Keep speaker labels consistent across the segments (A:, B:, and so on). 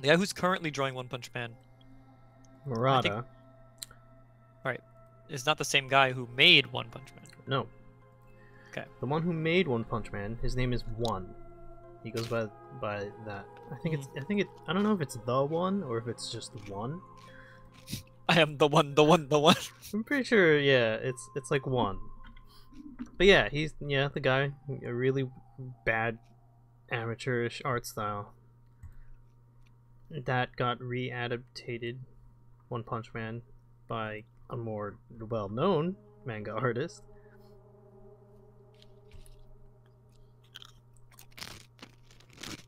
A: The guy who's currently drawing One Punch Man
B: Murata.
A: All right, is not the same guy who made One Punch Man.
B: No.
A: Okay.
B: The one who made One Punch Man, his name is One. He goes by by that. I think it's. I think it. I don't know if it's the one or if it's just one.
A: I am the one, the one, the one.
B: I'm pretty sure. Yeah, it's it's like one. But yeah, he's yeah the guy. A really bad amateurish art style that got readaptated. One Punch Man by a more well-known manga artist.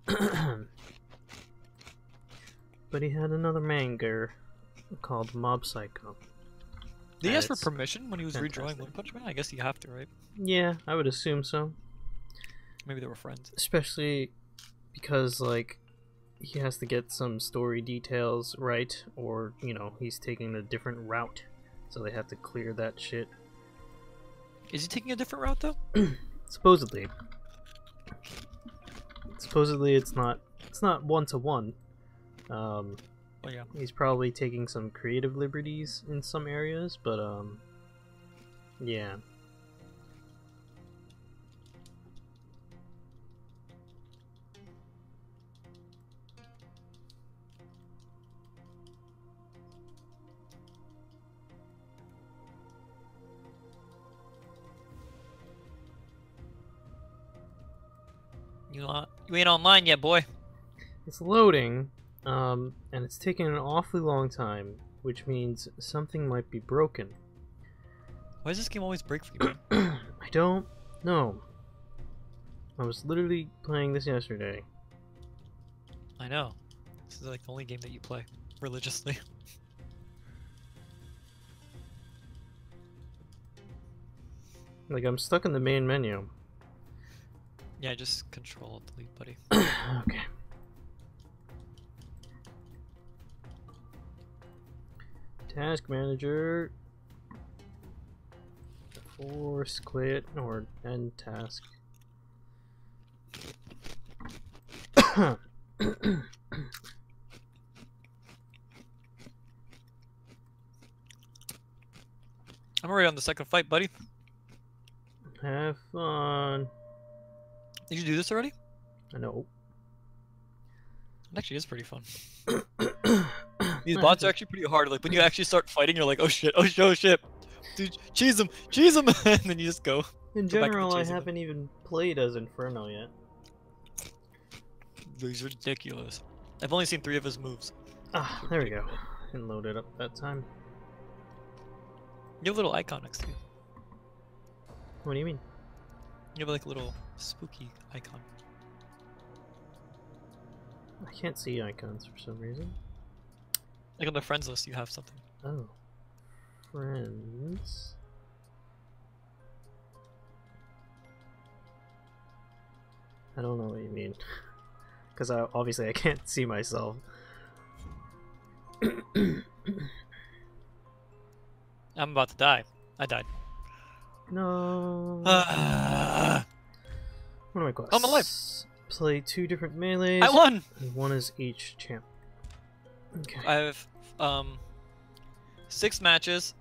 B: but he had another manga called Mob Psycho.
A: Did he ask for permission when he was redrawing. One Punch Man? I guess you have to, right?
B: Yeah, I would assume so.
A: Maybe they were friends.
B: Especially because, like, he has to get some story details right, or, you know, he's taking a different route. So they have to clear that shit.
A: Is he taking a different route though?
B: Supposedly. Supposedly it's not it's not one to one. Um
A: Oh yeah.
B: he's probably taking some creative liberties in some areas, but um yeah.
A: You you ain't online yet, boy.
B: It's loading, um, and it's taking an awfully long time, which means something might be broken.
A: Why does this game always break for you?
B: I don't know. I was literally playing this yesterday.
A: I know. This is like the only game that you play religiously.
B: Like I'm stuck in the main menu.
A: Yeah, just control delete, buddy.
B: okay. Task manager. Force quit or end task.
A: I'm already on the second fight, buddy.
B: Have fun.
A: Did you do this already?
B: I know.
A: It actually is pretty fun. These bots are actually pretty hard. Like when you actually start fighting, you're like, oh shit, oh shit, oh shit. Dude, cheese them, cheese them, and then you just go.
B: In
A: Go back to the
B: general, I haven't even played as Inferno yet.
A: He's ridiculous. I've only seen three of his moves.
B: Ah, there we go. And load it up that time.
A: You have a little icon next to you.
B: What do you mean?
A: You have like a little spooky icon.
B: I can't see icons for some reason.
A: Like on the friends list, you have something.
B: Oh. Friends. I don't know what you mean. Because I, obviously I can't see myself.
A: I'm about to die. I died.
B: no. What am I quests?
A: I'm alive.
B: Play two different melees.
A: I won.
B: And one is each champ. Okay.
A: I have um six matches.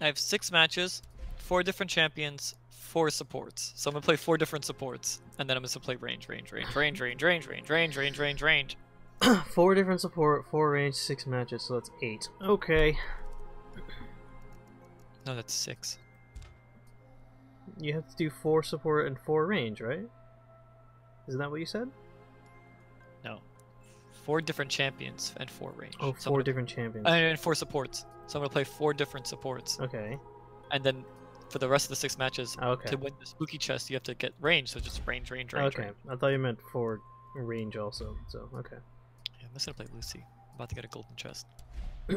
A: I have six matches, four different champions, four supports. So I'm gonna play four different supports, and then I'm gonna play range, range, range, range, range, range, range, range, range, range, range.
B: four different support, four range, six matches, so that's eight. Okay.
A: No, that's six.
B: You have to do four support and four range, right? Isn't that what you said?
A: No, four different champions and four range.
B: Oh,
A: So
B: four
A: gonna-
B: different champions.
A: and four supports. So I'm gonna play four different supports,
B: Okay.
A: and then for the rest of the six matches,
B: Okay.
A: to win the spooky chest, you have to get range. So just range, range, range.
B: Okay.
A: range.
B: I thought you meant for range also. So okay.
A: Yeah, I'm just gonna play Lucie. I'm about to get a golden chest.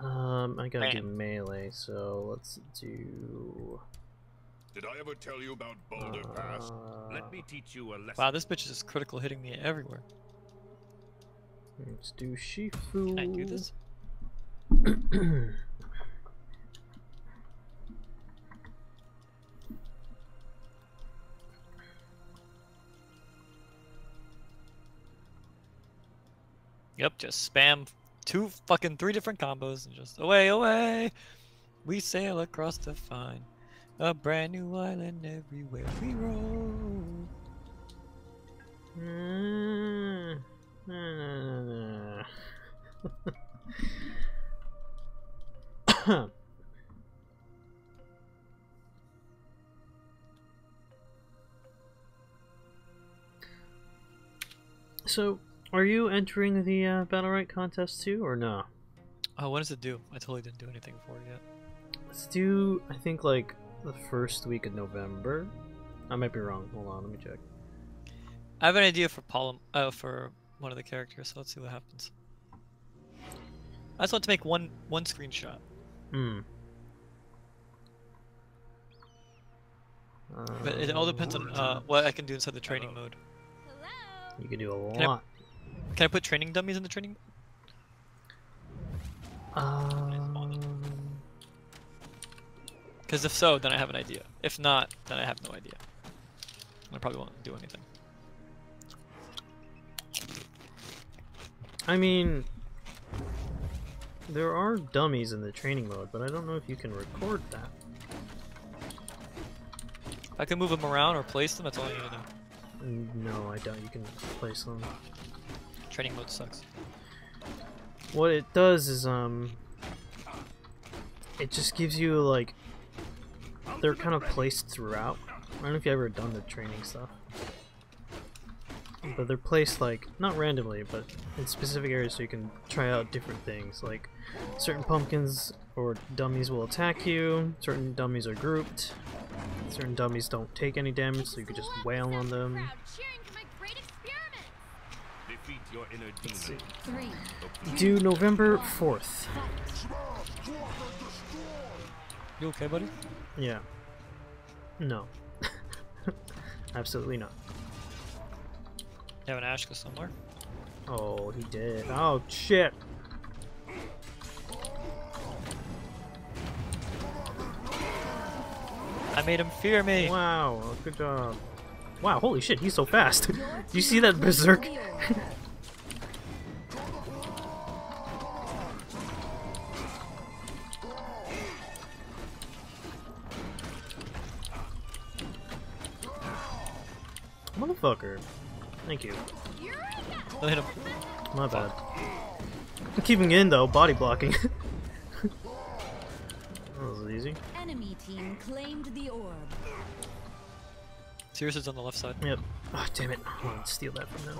B: um, I gotta do melee, so let's do.
C: Did I ever tell you about Boulder Pass? Let me teach you a lesson.
A: Wow, this bitch is just critical hitting me everywhere.
B: Let's do Shifu.
A: Can I do this? Yep, just spam two fucking three different combos and just away, away. We sail across to find a brand new island everywhere we roll.
B: Mm. Mm. so, are you entering the uh, Battlerite contest too, or no?
A: Oh, what does it do? I totally didn't do anything for it yet.
B: Let's do, I think, like the first week of November. I might be wrong. Hold on, let me check.
A: I have an idea for Polym uh, for one of the characters, so let's see what happens. I just want to make one one screenshot.
B: Hmm.
A: But it all depends on uh, what I can do inside the training mode.
B: You can do a
A: Can I-
B: lot.
A: Can I put training dummies in the training?
B: Um,
A: Because if so, then I have an idea. If not, then I have no idea. I probably won't do anything.
B: I mean, there are dummies in the training mode, but I don't know if you can record that.
A: I can move them around or place them. That's all I need to know.
B: Mm, No, I doubt you can place them.
A: Training mode sucks.
B: What it does is, um, it just gives you, like, they're kind of placed throughout. I don't know if you ever done the training stuff. But they're placed, like, not randomly, but in specific areas so you can try out different things. Like, certain pumpkins or dummies will attack you, certain dummies are grouped, certain dummies don't take any damage, so you can just wail on them.
D: Crowd cheering for my great experiment.
C: Defeat your inner
B: Let's see. Do November 4th.
A: You okay, buddy?
B: Yeah. No. Absolutely not.
A: You have an Ashka somewhere.
B: Oh, he did. Oh, shit.
A: I made him fear me.
B: Wow, good job. Wow, holy shit, he's so fast. Do you see that berserk? Motherfucker. Thank you.
A: Don't hit him.
B: My bad. I'm keeping in though, body blocking. that was easy.
D: Enemy team claimed the orb.
A: Sirius is on the left side.
B: Yep. Oh, damn it. I want to steal that from them.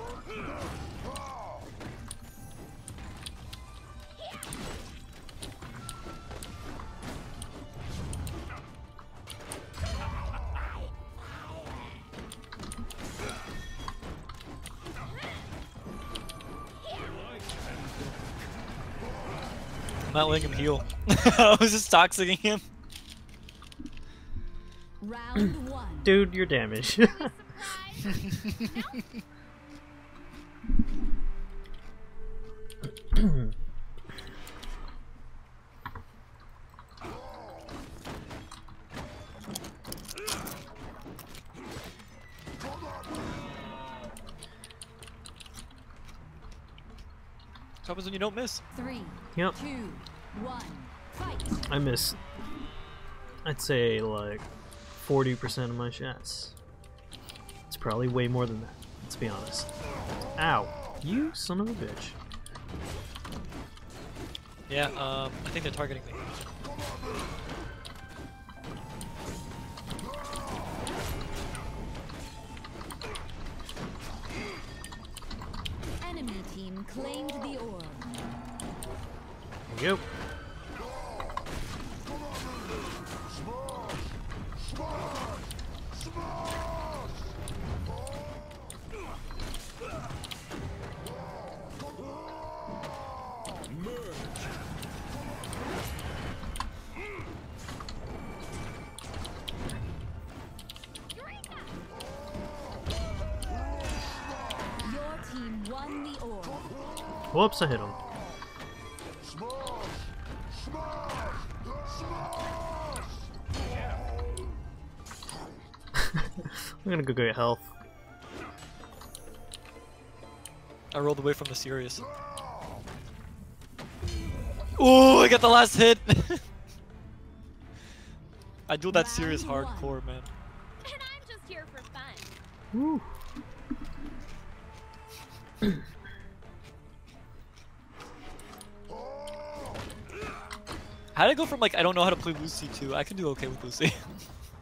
A: I'm not letting him heal. I was just toxicing him.
D: Round one.
B: Dude, you're damaged.
A: What happens when you don't miss?
D: Three.
B: Yep.
D: Two. One. Fight.
B: I miss. I'd say like 40% of my shots. It's probably way more than that. Let's be honest. Ow. You son of a bitch.
A: Yeah, um, I think they're targeting me.
D: Enemy team claimed the orb.
B: There you go. Whoops, I hit him. I'm gonna go get health.
A: I rolled away from the Sirius. Ooh, I got the last hit. I do that serious hardcore, man.
E: And I'm just here for fun.
B: Woo.
A: How did I go from like I don't know how to play Lucie to I can do okay with Lucie?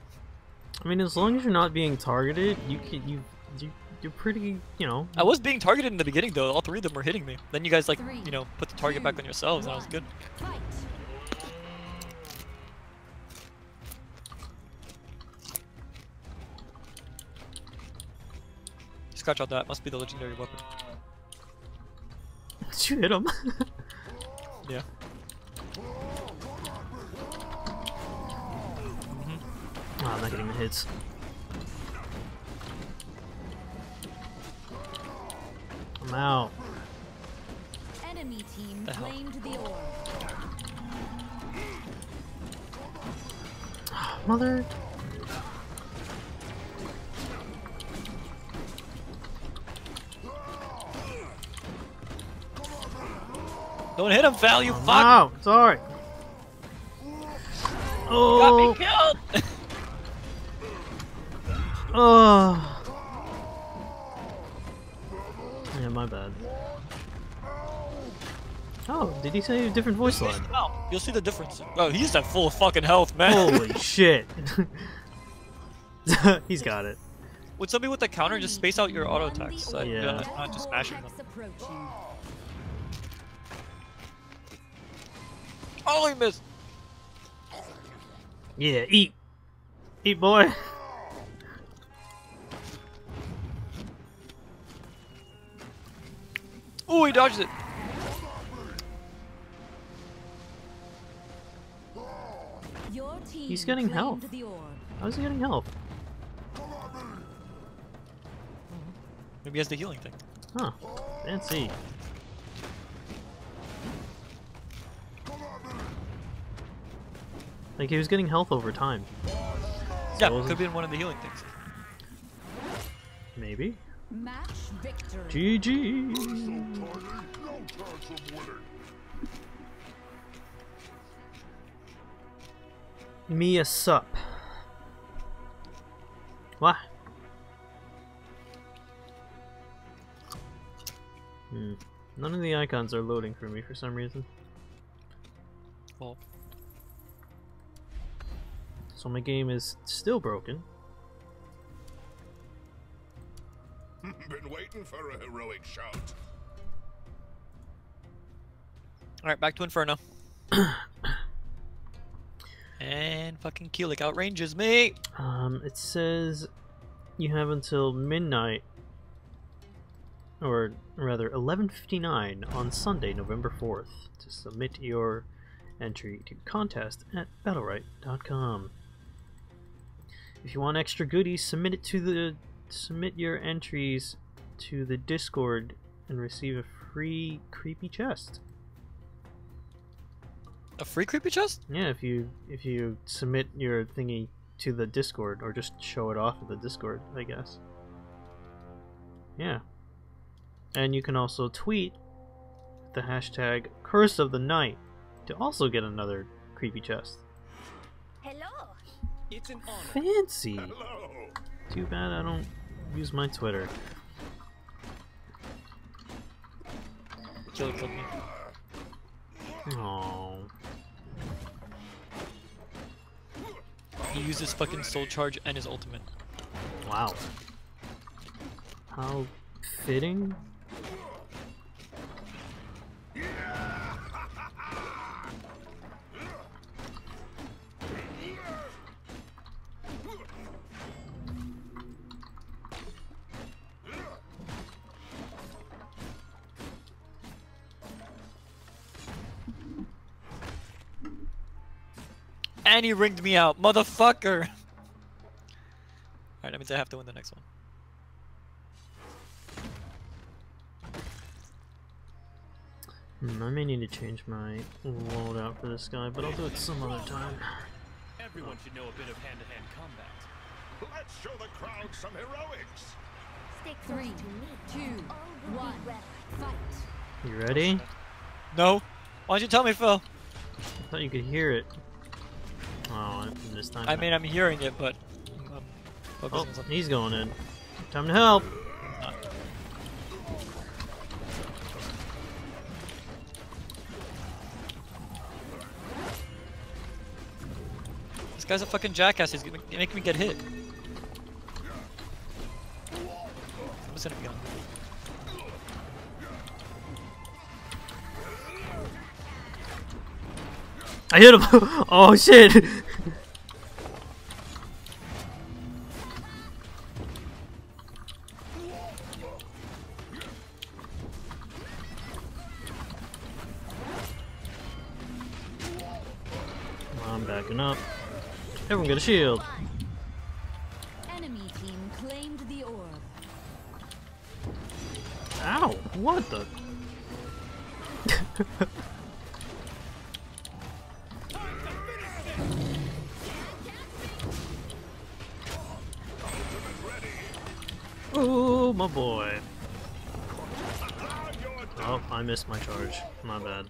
B: I mean, as long as you're not being targeted, you can you you you're pretty, you know.
A: I was being targeted in the beginning though. All three of them were hitting me. Then you guys like
D: Three,
A: you know put the target back on yourselves, and I was good.
D: Fight.
A: Scratch out that. Must be the legendary weapon.
B: Did you hit him?
A: Yeah.
B: Oh, I'm not getting the hits. I'm out.
D: Enemy team
A: The
D: claimed the orb.
B: Mother.
A: Don't hit him, Val. You
B: I'm
A: fuck.
B: out. Sorry.
A: Got
B: Oh.
A: me killed.
B: Oh. Yeah, my bad. Oh, did he say a different voice line?
A: Oh, you'll see the difference. Oh, he's at full of fucking health, man.
B: Holy shit. He's got it.
A: Would somebody with the counter just space out your auto attacks? So
D: orb.
A: you're
B: Yeah.
A: not, not just smashing them.
D: Attacks.
A: Oh, he missed.
B: Yeah, eat. Eat, boy.
A: Oh, he dodged it.
B: He's getting
D: claimed
B: health. How's he getting health?
A: Maybe he has the healing thing.
B: Huh. Fancy. Like, he was getting health over time.
A: Yeah, could have been one of the healing things.
B: Maybe.
D: Match victory.
B: GG. Mia sup. What? Hmm. None of the icons are loading for me for some reason.
A: Well,
B: So my game is still broken.
C: For a heroic shout.
A: all right, back to Inferno. and fucking Kilik outranges me.
B: Um, it says you have until midnight, or rather 11:59 on Sunday, November 4th, to submit your entry to contest at battlerite.com. If you want extra goodies, submit it to the submit your entries to the Discord and receive a free creepy chest.
A: A free creepy chest?
B: Yeah, if you if you submit your thingy to the Discord or just show it off at the Discord, I guess. Yeah. And you can also tweet the hashtag Curse of the Night to also get another creepy chest.
E: Hello.
C: It's an honor.
B: Fancy.
C: Hello.
B: Too bad I don't use my Twitter.
A: Me.
B: Oh.
A: He used his fucking soul charge and his ultimate.
B: Wow. How fitting.
A: And he ringed me out, motherfucker! Alright, that means I have to win the next one.
B: Hmm, I may need to change my loadout for this guy, but I'll do it some other time.
C: Everyone should know a bit of hand-to-hand combat. Let's show the crowd some heroics.
E: Stay close
D: Three,
E: to me.
D: two,
E: All will
D: one.
E: be well.
D: Fight.
B: You ready?
A: No? Why'd you tell me, Phil?
B: I thought you could hear it. Oh, I missed time.
A: I mean, I'm hearing it, but. I'm
B: oh, he's going in. Time to help.
A: This guy's a fucking jackass. He's gonna make me get hit. I'm just gonna be
B: I hit him. oh shit. I'm backing up. Everyone get a shield.
D: Enemy team claimed the orb.
B: Ow! What the? oh, my boy. Oh, I missed my charge. My bad.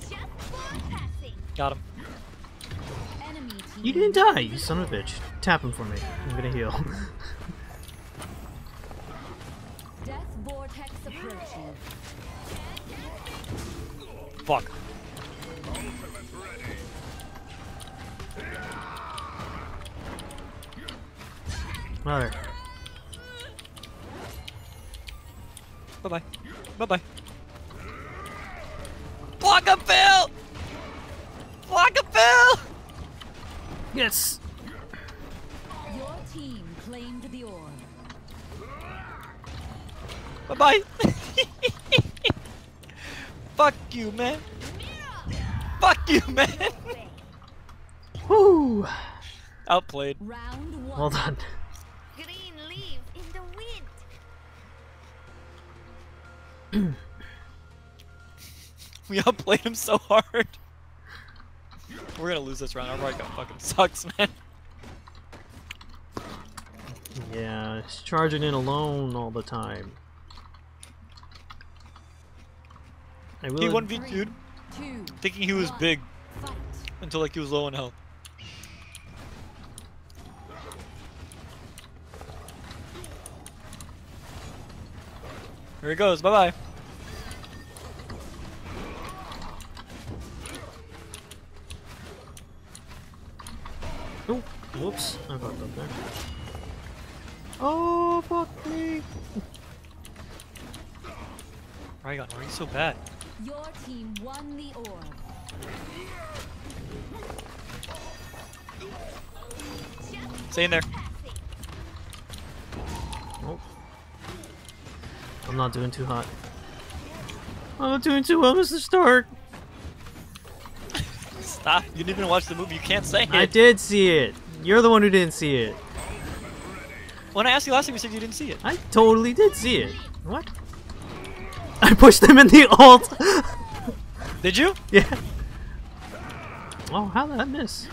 E: Just for passing.
A: Got him.
B: You didn't die, you son of a bitch. Tap him for me. I'm gonna heal.
D: Death vortex approaching.
A: Fuck.
B: Mother.
A: Bye bye. Bye bye. Block him, Phil! Block him, Phil!
B: Yes!
D: Your team claimed the orb.
A: Bye bye. Fuck you, man. Fuck you, man.
B: Woo!
A: Outplayed.
D: Round one.
B: Well done.
A: We outplayed him so hard. We're gonna lose this round. Our Raigon fucking sucks, man.
B: Yeah, it's charging in alone all the time. I will.
A: He
B: ad-
A: 1v2'd thinking he was
D: one.
A: big until like he was low in health. Here he goes. Bye bye.
B: Oh, whoops! I fucked up there. Oh, fuck me!
A: Raigon, why are you so bad?
D: Your team won the orb.
A: Stay in there.
B: I'm not doing too hot. I'm not doing too well, Mr. Stark.
A: Stop. You didn't even watch the movie. You can't say it.
B: I did see it. You're the one who didn't see it.
A: When I asked you last time, you said you didn't see it.
B: I totally did see it. What? I pushed him in the alt.
A: Did you?
B: yeah. Oh, how did I miss?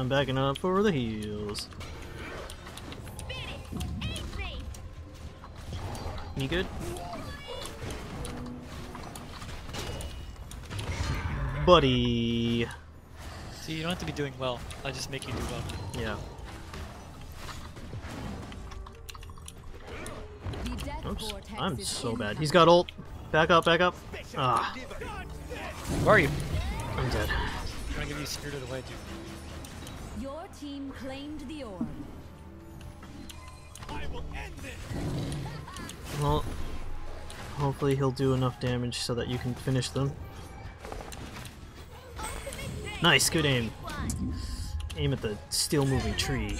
B: I'm backing up for the heals.
E: Easy.
B: You good? Buddy.
A: See, you don't have to be doing well. I just make you do well.
B: Yeah. Oops. I'm so bad. He's got ult. Back up, back up. Ah,
A: Where are you?
B: I'm dead.
A: I'm trying to give you Spirited Away, dude.
D: Your team claimed the orb.
C: I will end this.
B: Well, hopefully he'll do enough damage so that you can finish them. Nice, good aim. Aim at the still moving tree.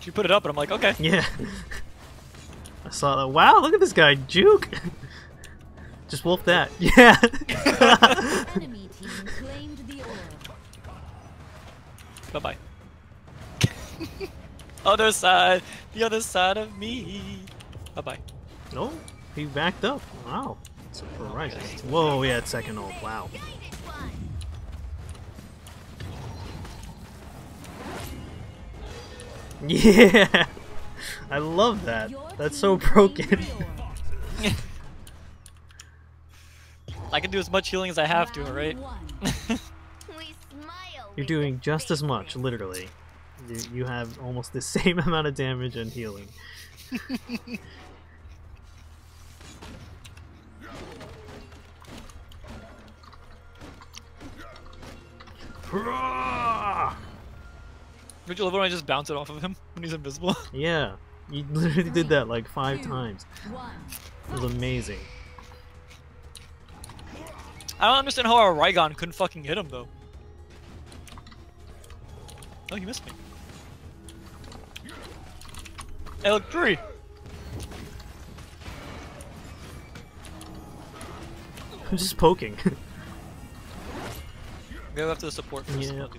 A: She put it up, and I'm like, okay.
B: Yeah. I saw that. Wow, look at this guy, juke. Just wolf that. Yeah.
A: Bye bye. other side, the other side of me. Bye bye.
B: No, oh, he backed up. Wow, Surprise. Okay. Whoa, we had second ult. Wow. Yeah, I love that. That's so broken.
A: I can do as much healing as I have to,
E: right?
B: You're doing just as much, literally. You, you have almost the same amount of damage and healing. Hurrah!
A: Would you love when I just bounce it off of him when he's invisible?
B: yeah, you literally did that like five
D: Two.
B: times.
D: One.
B: It was amazing.
A: I don't understand how our Raigon couldn't fucking hit him though. Oh, you missed me. Hey, look, tree.
B: I'm just poking.
A: Go after the support first.
B: Yeah.
A: Do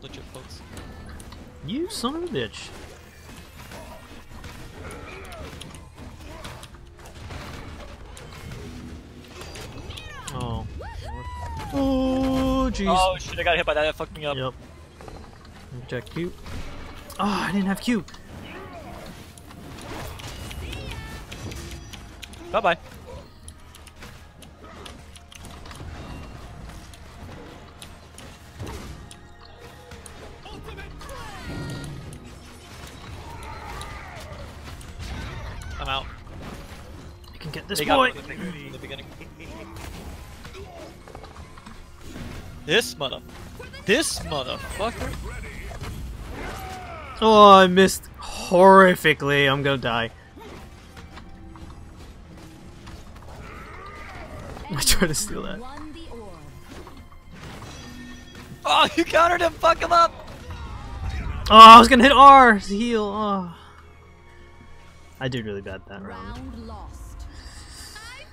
A: legit folks.
B: you son of a bitch. Oh. Oh, jeez.
A: Oh shit! I got hit by that. That fucked me up.
B: Yep. Check Q. Oh, I didn't have Q.
A: Bye bye. I'm out.
B: I can get this
A: They
B: boy.
A: got me in the beginning. This mother. This motherfucker.
B: Oh, I missed horrifically. I'm gonna die. I tried to steal that.
D: Won the orb.
A: Oh, you countered him. Fuck him up.
B: Oh, I was gonna hit R to heal. Oh. I did really bad that round.
D: Round lost. Like.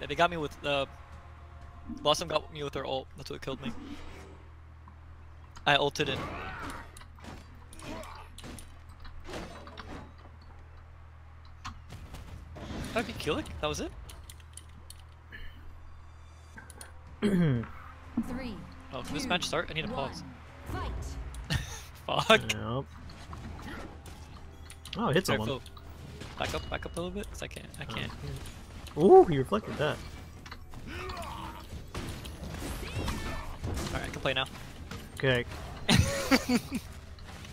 A: Yeah, they got me with uh Blossom got me with her ult. That's what killed me. I ulted it. Did I beat Kilik? That was it?
D: Three.
A: Oh, can this match start? I need a pause.
D: Fight.
A: Fuck.
B: Yep. Oh, hit
A: Sorry,
B: someone.
A: Phil. Back up, back up a little bit, cause I can't, I oh, can't.
B: Ooh, you reflected that.
A: Alright, I can play now.
B: Okay.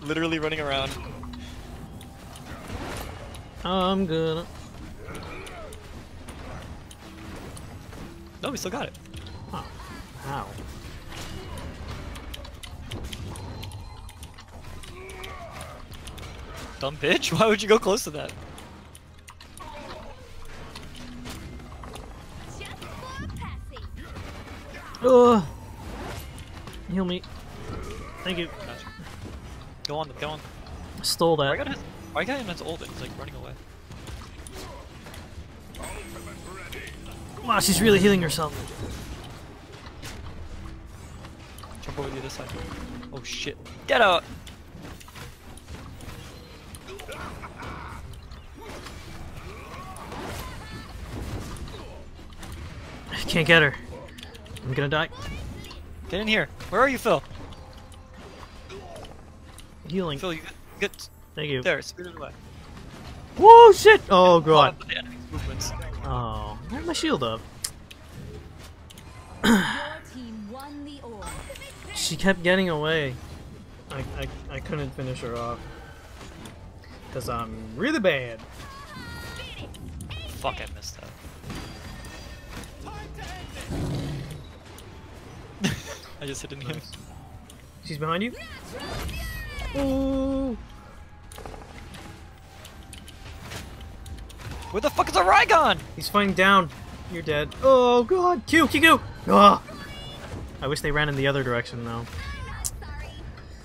A: Literally running around.
B: I'm gonna.
A: No, we still got it.
B: Oh, how?
A: Dumb bitch. Why would you go close to that?
E: Just for.
B: Ugh. Heal me. Thank you.
A: Gotcha. Go on, go on.
B: Stole
A: I
B: that.
A: got his. I got him as old. He's like running away.
B: Wow, she's really healing herself.
A: Jump over the other side. Oh shit. Get out!
B: Can't get her. I'm gonna die.
A: Get in here. Where are you, Phil?
B: Healing.
A: Phil, you get
B: Thank you.
A: there. Spirited away.
B: Whoa, shit! Oh, god.
A: With the enemy's movements.
B: Oh, I have my shield up.
D: Your team won the orb.
B: She kept getting away. I, I, I couldn't finish her off. Because I'm really bad.
A: Fuck, I missed that. I just hit in him.
B: She's behind you? Ooh.
A: Where the fuck is a Raigon?
B: He's fighting down. You're dead. Oh god. Q, Q, Q! Ah. I wish they ran in the other direction though.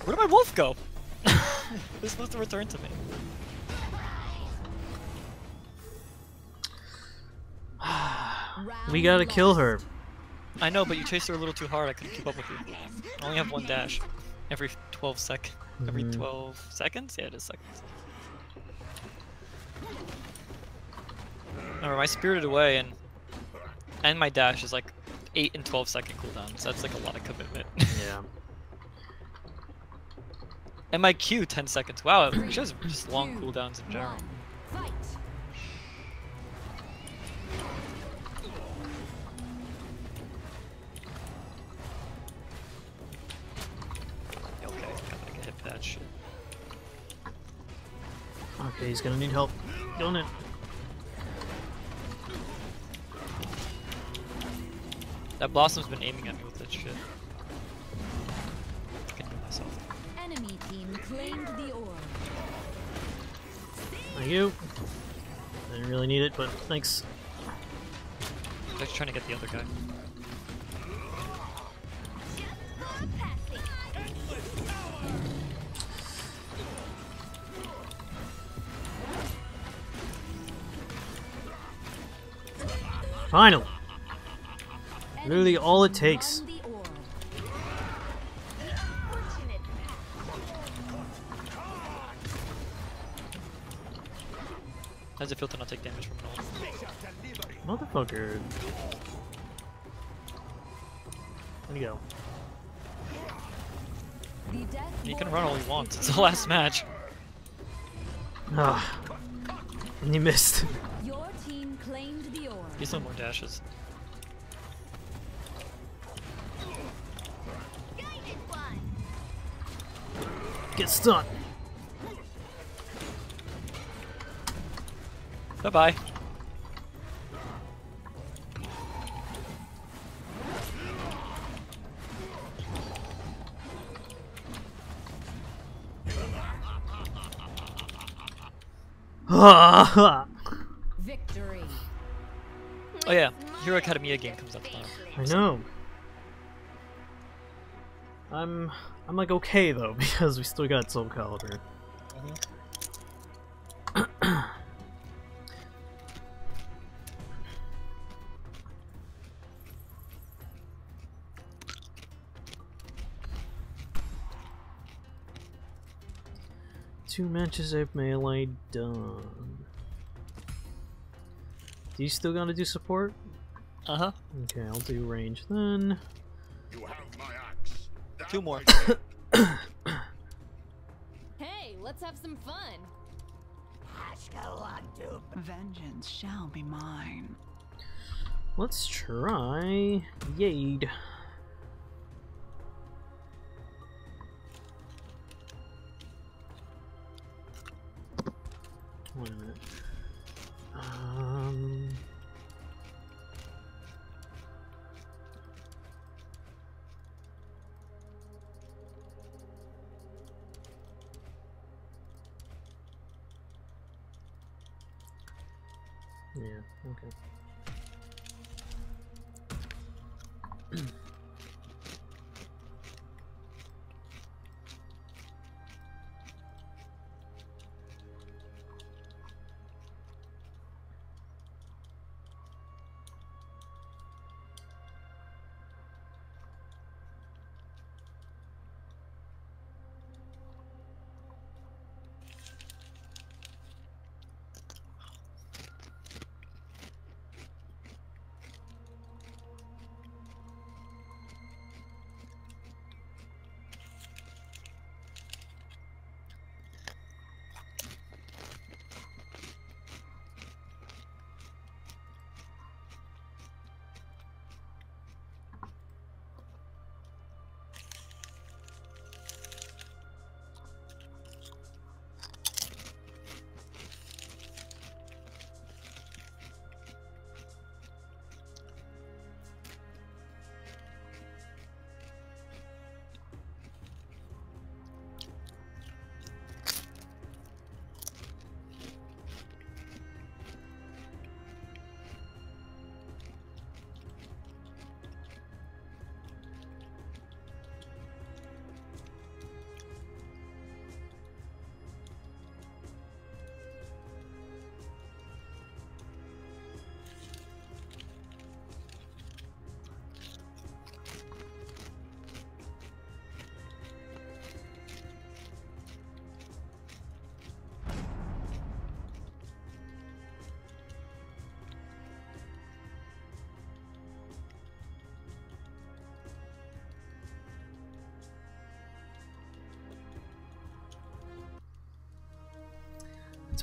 A: Where did my wolf go? This supposed to return to me.
B: We gotta kill her.
A: I know, but you chased her a little too hard. I couldn't keep up with you. I only have one dash. Every 12 sec. Every
B: Mhm.
A: 12 seconds? Yeah, it is seconds. Remember, my spirited away and and my dash is like 8 and 12 second cooldown, so that's like a lot of commitment.
B: Yeah.
A: And my Q 10 seconds. Wow, it has just long
D: Two,
A: cooldowns in general.
D: fight.
A: Okay,
B: he's gonna need help. Doing it.
A: That Blossom's been aiming at me with that shit. I can do myself.
D: Enemy team claimed the orb.
B: Thank you. Didn't really need it, but thanks.
A: I'm just trying to get the other guy.
B: Finally! Literally all it takes.
D: won the orb.
E: Fortunate.
A: How does it feel to not take damage from an ult?
B: Motherfucker. Where'd he go?
A: He can run all he
D: has
A: wants. It's the last match.
B: Ah. And you missed.
A: He's no more dashes.
B: Get stunned.
A: Bye bye.
B: Ah.
A: Academia game comes
E: safely.
A: tomorrow.
B: I know. I'm I'm like okay though because we still got Soul Calibur. Two matches of melee done. Do you still gotta do support?
A: Uh huh.
B: Okay, I'll do range then.
C: You have my axe. That
A: Two more.
D: Hey, let's have some fun.
F: Vengeance shall be mine.
B: Let's try Yade.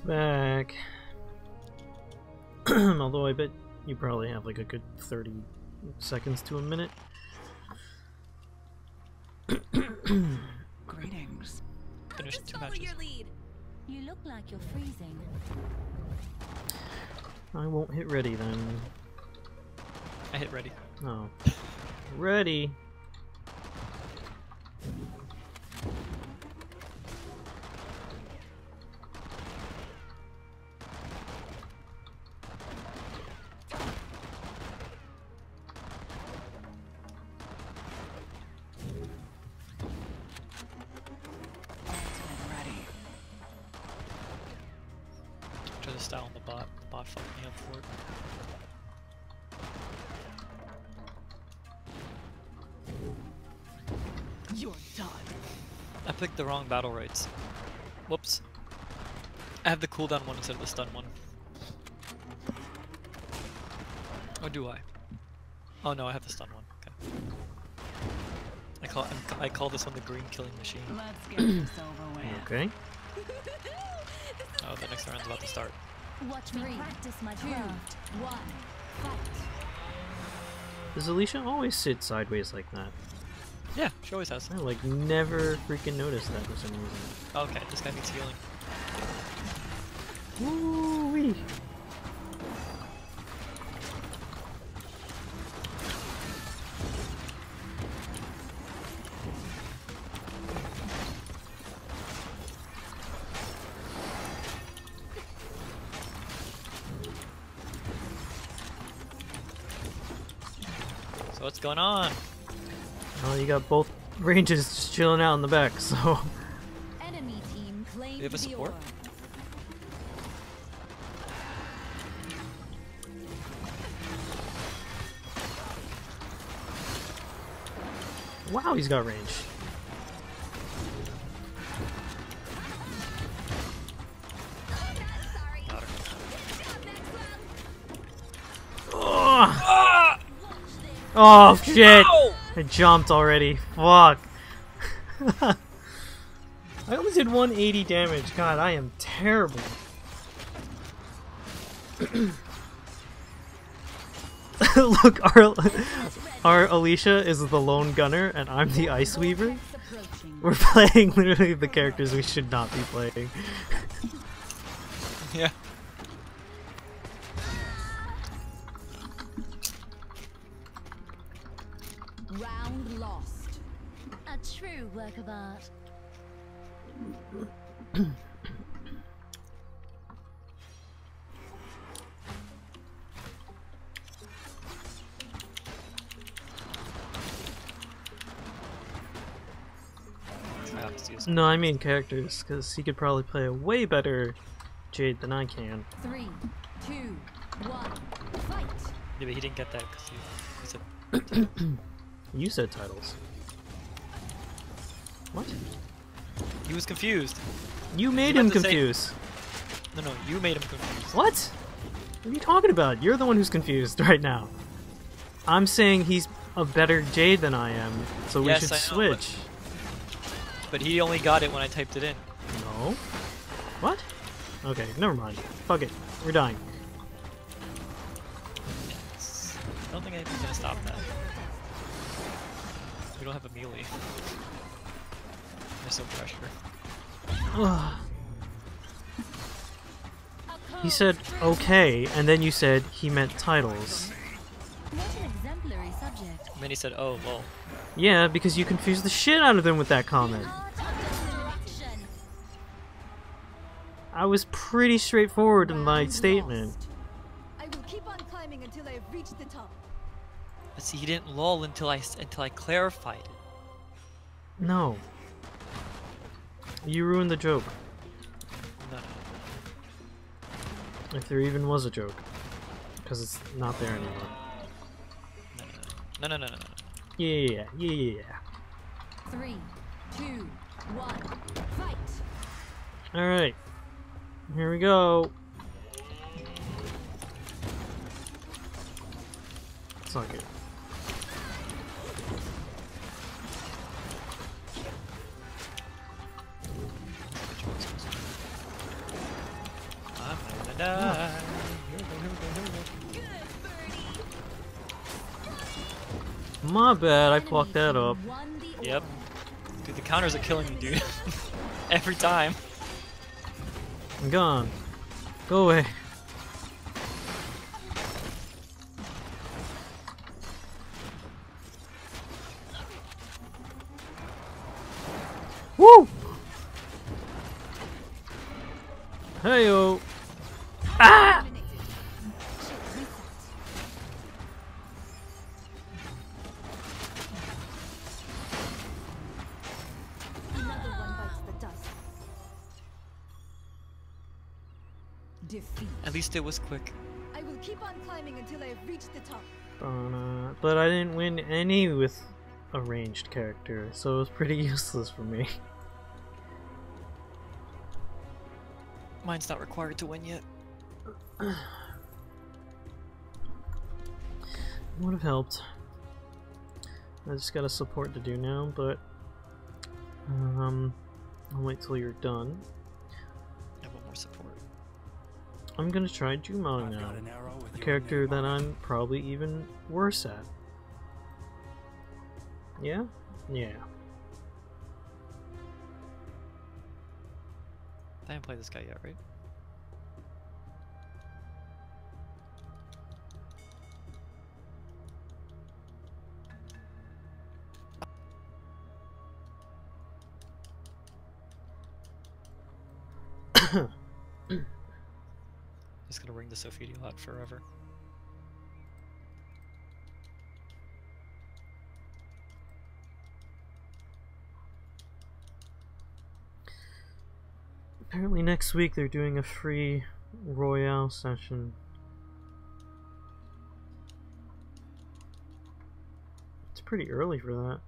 B: Back. Although I bet you probably have like a good 30 seconds to a minute.
F: Greetings.
A: Finished two
E: Follow
A: matches.
E: your lead.
D: You look like you're freezing.
B: I won't hit ready then.
A: I hit ready.
B: Oh. Ready.
A: Wrong battlerites. Whoops. I have the cooldown one instead of the stun one. Or do I? Oh no, I have the stun one. Okay. I call I'm, I call this one the green killing machine.
F: Let's get this over with.
B: Okay.
A: Oh, the next round's about to start.
D: Watch me practice my craft.
E: One. Fight.
B: Does Alysia always sit sideways like that?
A: Yeah, she always has.
B: I like never freaking noticed that for some reason.
A: Okay, this guy needs healing.
B: Woo-wee. Both ranges just chilling out in the back, so
D: Enemy team claimed
A: you have a support?
B: wow, he's got range.
E: Sorry.
A: Got her.
B: Oh, oh shit! I jumped already. Fuck. I only did 180 damage. God, I am terrible. Look, our our Alysia is the lone gunner, and I'm the ice weaver. We're playing literally the characters we should not be playing. No, I mean characters, because he could probably play a way better Jade than I can.
D: Three, two, one. Fight.
A: Yeah, but he didn't get that because he, he said
B: You said titles. What?
A: he was confused.
B: You made
A: meant
B: him
A: to say-
B: confused.
A: No, no, you made him confused.
B: What? What are you talking about? You're the one who's confused right now. I'm saying he's a better Jade than I am, so we should
A: I know,
B: switch.
A: But he only got it when I typed it in.
B: No? What? Okay, never mind. Fuck it. We're dying.
A: Yes. I don't think anything's gonna stop that. We don't have a melee. There's no pressure.
B: He said okay, and then you said he meant titles.
D: What an exemplary subject.
A: And then he said, oh, well.
B: Yeah, because you confused the shit out of them with that comment.
E: Art of destruction.
B: I was pretty straightforward in my statement.
E: I will keep on climbing until I have reached the top.
A: But see, he didn't lull until I, until I clarified it.
B: No. You ruined the joke.
A: No.
B: If there even was a joke. Because it's not there anymore.
A: No, no, no, no, no, no, no.
B: Yeah, yeah.
D: Three, two, one. Fight.
B: Alright. Here we go. Suck it.
A: die. Here we
B: My bad, I fucked that up.
A: Yep. Dude, the counters are killing me, dude. Every time.
B: I'm gone. Go away. Woo! Heyo! Ah!
A: Least it was quick.
E: I will keep on climbing until I have reached the top.
B: Uh, but I didn't win any with a ranged character, so it was pretty useless for me.
A: Mine's not required to win yet.
B: Would have helped. I just got a support to do now, but um, I'll wait till you're done. I'm gonna try Jumong now,
C: got an arrow with
B: a character that. I'm probably even worse at. Yeah, yeah.
A: I haven't played this guy yet, right? The Sophidio out forever.
B: Apparently next week they're doing a free Royale session. It's pretty early for that.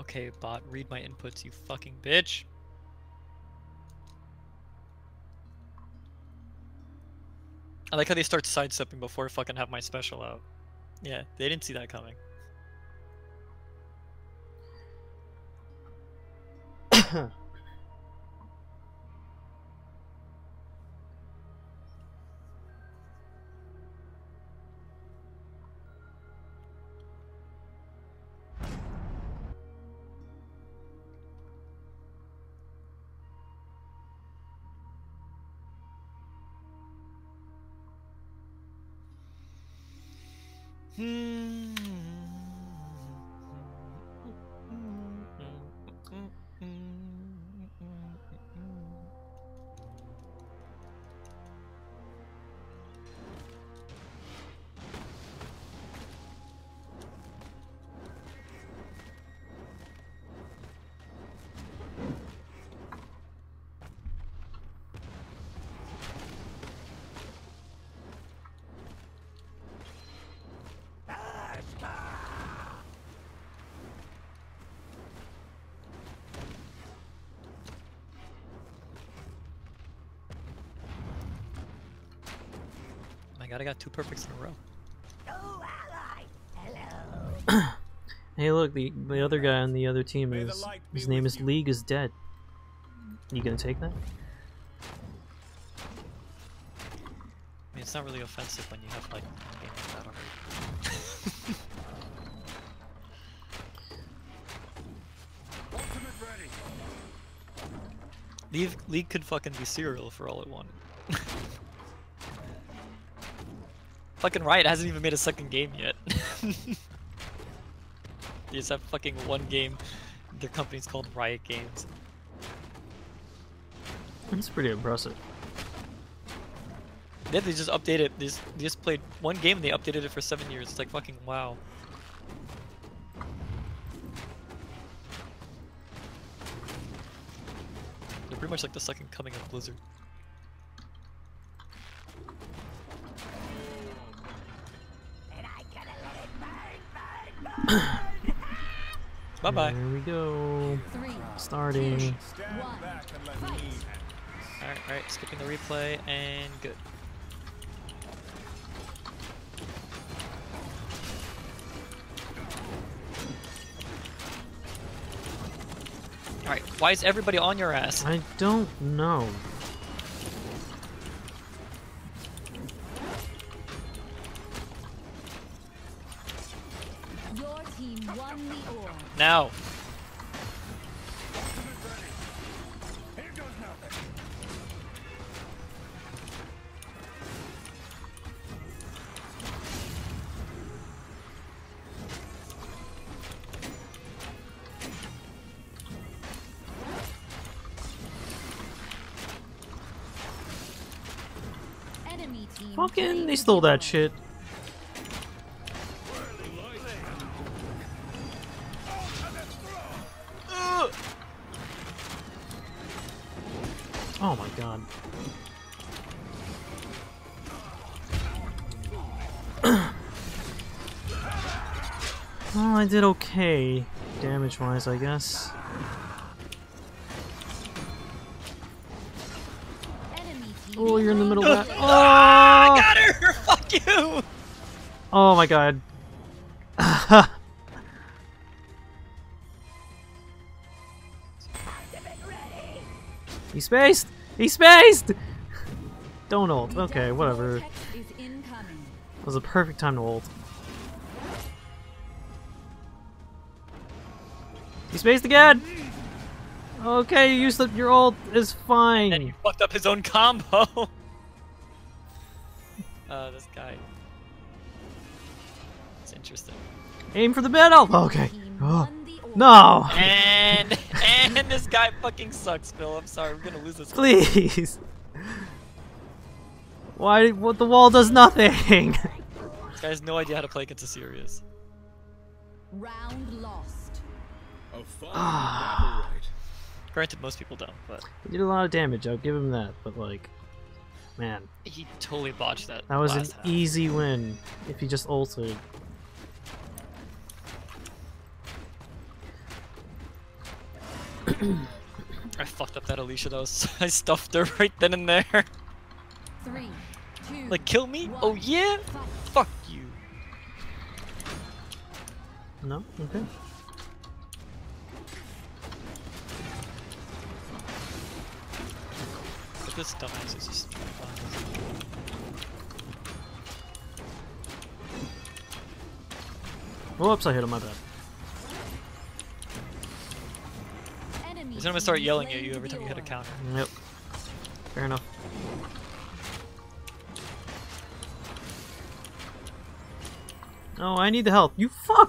A: Okay, bot, read my inputs, you fucking bitch. I like how they start sidestepping before I fucking have my special out. Yeah, they didn't see that coming. god, I got two perfects in a row.
B: Hey, look, the the other guy on the other team is his name is
C: you.
B: League is dead. You gonna take that?
A: I mean, it's not really offensive when you have like a game like that already. League, League could fucking be serial for all it wanted. Fucking Riot hasn't even made a second game yet. they just have fucking one game. Their company's called Riot Games.
B: That's pretty impressive.
A: Yeah, they just updated. They just, they just played one game and they updated it for seven years. It's like fucking wow. They're pretty much like the second coming of Blizzard. Bye bye.
B: There we go.
E: Three,
B: Starting.
C: Stand
E: One.
C: back and let
E: Fight.
C: me handle
A: Alright, alright, skipping the replay and good. Alright, Why is everybody on your ass?
B: I don't know. Stole that shit. Oh my god. well, I did okay, damage-wise, I guess. My god. he spaced! He spaced! Don't ult. Okay, whatever. That was a perfect time to ult. He spaced again! Okay, you used your ult is
A: fine. And
B: fine.
A: fucked up his own combo. uh, this guy. It's interesting.
B: Aim for the middle! Oh,
D: okay.
B: Oh.
D: won the orb.
B: No!
A: And and this guy fucking sucks, Phil. I'm sorry, we're gonna lose this.
B: Please! Why? What? The wall does nothing!
A: This guy has no idea how to play against a Sirius.
D: Round lost.
C: A fine ah. battle right.
A: Granted, most people don't, but
B: he did a lot of damage, I'll give him that, but like... Man,
A: he totally botched that.
B: that was an
A: half.
B: easy win if he just ulted.
A: I fucked up that Alysia. That was I stuffed her right then and there.
D: Three, two,
A: Like kill me?
D: one.
A: Oh yeah?
D: Fight.
A: Fuck you.
B: No? Okay.
A: But this dumbass is just.
B: Whoops, I hit him, my bad.
A: He's gonna start yelling at you every time you hit a counter.
B: Yep. Fair enough. Oh, I need the help. You fuck!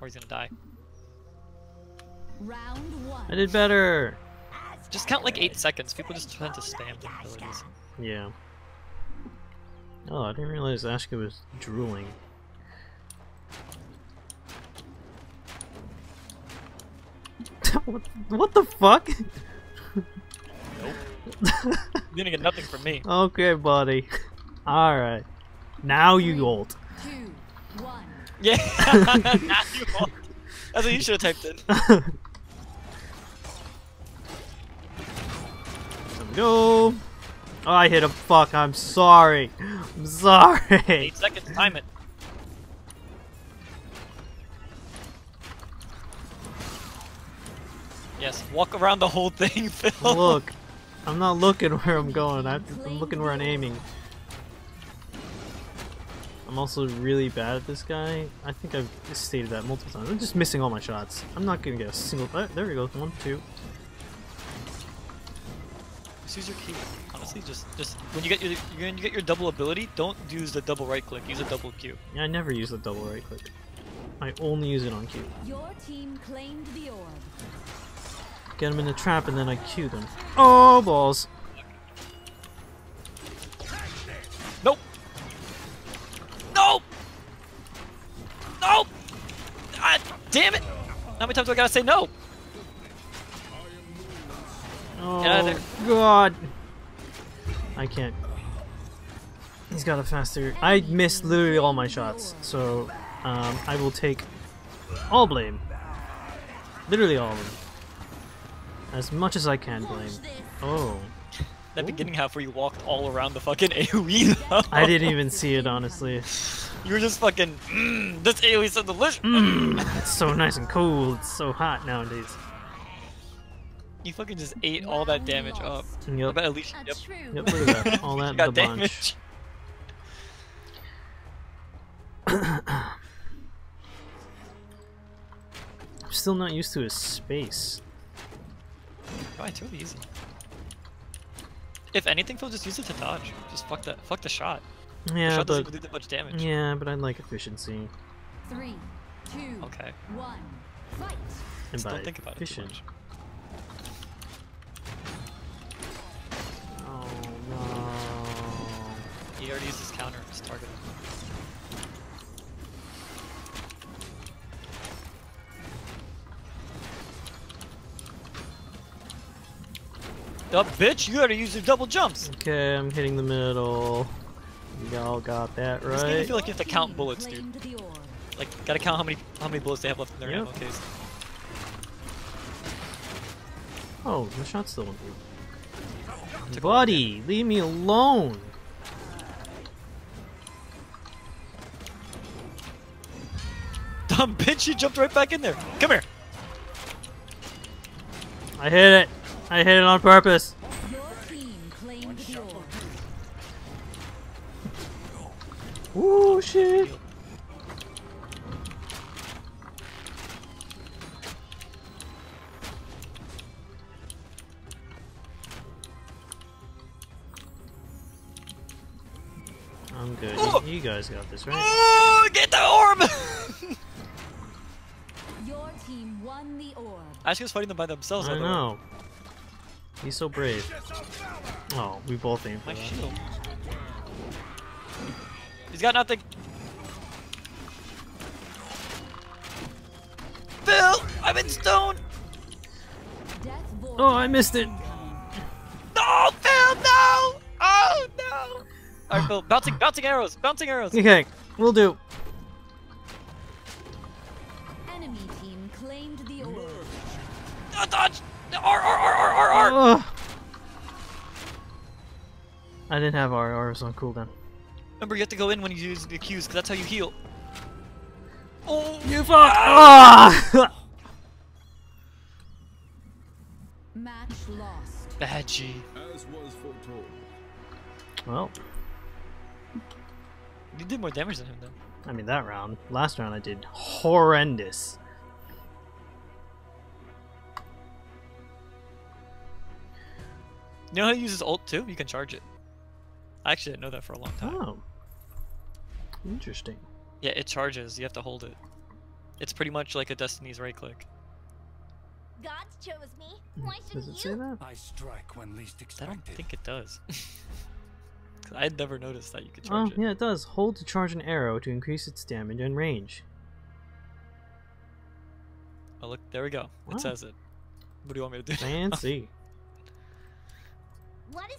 A: Or he's gonna die.
D: Round one.
B: I did better!
A: Just count like 8 seconds. People just tend to spam their abilities.
B: Yeah. Oh, I didn't realize Ashka was drooling. what, what the fuck?
A: Nope. You're gonna get nothing from me.
B: okay, buddy. Alright. Now you ult.
D: Two, one.
A: Yeah! Now you won't. That's what you should have typed in.
B: Go. Oh, I hit a Fuck, I'm sorry. I'm sorry.
A: 8 seconds, time it. Yes, walk around the whole thing, Phil.
B: Look, I'm not looking where I'm going. I have to, I'm looking where I'm aiming. I'm also really bad at this guy. I think I've stated that multiple times. I'm just missing all my shots. I'm not gonna get a single. Uh, there we go. One, two.
A: Just use your Q. Honestly, just just when you get your when you get your double ability, don't use the double right click. Use a double Q.
B: Yeah, I never use the double right click. I only use it on Q.
D: Your team claimed the orb.
B: Get them in a trap and then I Q them. Oh balls!
A: Nope. Nope. Ah, damn it! How many times do I gotta say no?
B: Oh god! I can't. He's got a faster. I missed literally all my shots, so um, I will take all blame. Literally all of them. As much as I can blame. Oh.
A: That beginning half where you walked all around the fucking AoE. though.
B: I didn't even see it honestly.
A: You were just fucking. Mm, this AoE is so delicious.
B: Mmm, it's so nice and cool. It's so hot nowadays.
A: You fucking just ate all that damage up. I
B: Yep.
A: bet at least.
D: A
A: Yep.
D: true
B: Yep, look at that. All that in
A: got
B: the bunch.
A: damage.
B: I'm still not used to his space.
A: Oh, it's really easy. If anything, Phil, just use it to dodge. Just fuck that. Fuck the shot. the
B: Yeah,
A: shot doesn't
B: but
A: do that much damage.
B: yeah, but I like efficiency.
D: Three, two,
A: Okay.
D: one. Fight.
B: And
A: Just don't think about it too much.
B: Oh no.
A: He already used his counter. Just target Up, bitch! You gotta use your double jumps.
B: Okay, I'm hitting the middle. Y'all got that
A: This game, I feel like you have to count bullets, dude.
D: claimed the orb.
A: Like, gotta count how many how many bullets they have left in their
B: Yep.
A: ammo case.
B: Oh, the shot's still went through.
A: Took a long
B: Buddy, leave me alone.
A: Dumb bitch! You jumped right back in there. Come here.
B: I hit it. I hit it on purpose.
D: Your team claimed the orb.
B: Ooh, shit. I'm good.
A: Oh!
B: You, you guys got this, right?
A: Oh, get the orb!
D: Your team won the orb.
A: Ash was fighting them by themselves.
B: I
A: by the way.
B: Know. He's so brave. Oh, we both aim for
A: My
B: that.
A: shield. He's got nothing. Phil, I'm in stone.
B: Oh, I missed it.
A: No, Phil, no. Oh no. All right, Phil, bouncing, bouncing arrows, bouncing arrows.
B: Okay, we'll do. Didn't have R. R was on cooldown.
A: Remember, you have to go in when you use the Qs, because that's how you heal. Oh,
B: You fuck! Ah!
D: Match lost.
A: bad G.
C: As was foretold.
B: well,
A: You did more damage than him, though.
B: I mean that round. Last round I did horrendous.
A: You know how he uses ult too? You can charge it. I actually didn't know that for a long time.
B: Oh, interesting.
A: Yeah, it charges. You have to hold it. It's pretty much like a Destiny's right click.
E: God chose me. Hmm. Why
B: Does
E: shouldn't
B: it
E: you?
B: say that?
C: I strike when least expected.
A: I don't think it does. 'Cause I'd never noticed that you could
B: Oh,
A: charge it.
B: yeah, it does. Hold to charge an arrow to increase its damage and range.
A: Oh, look, there we go. It
B: Oh.
A: says it. What do you want me to do?
B: Fancy.
E: Want to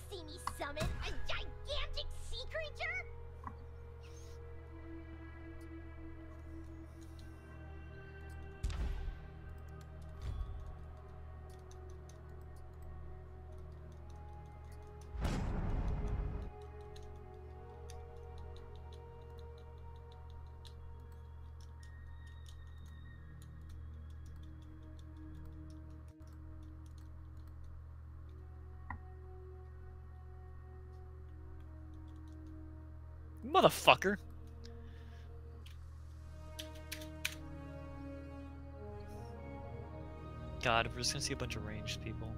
A: Motherfucker. God, we're just gonna see a bunch of ranged people.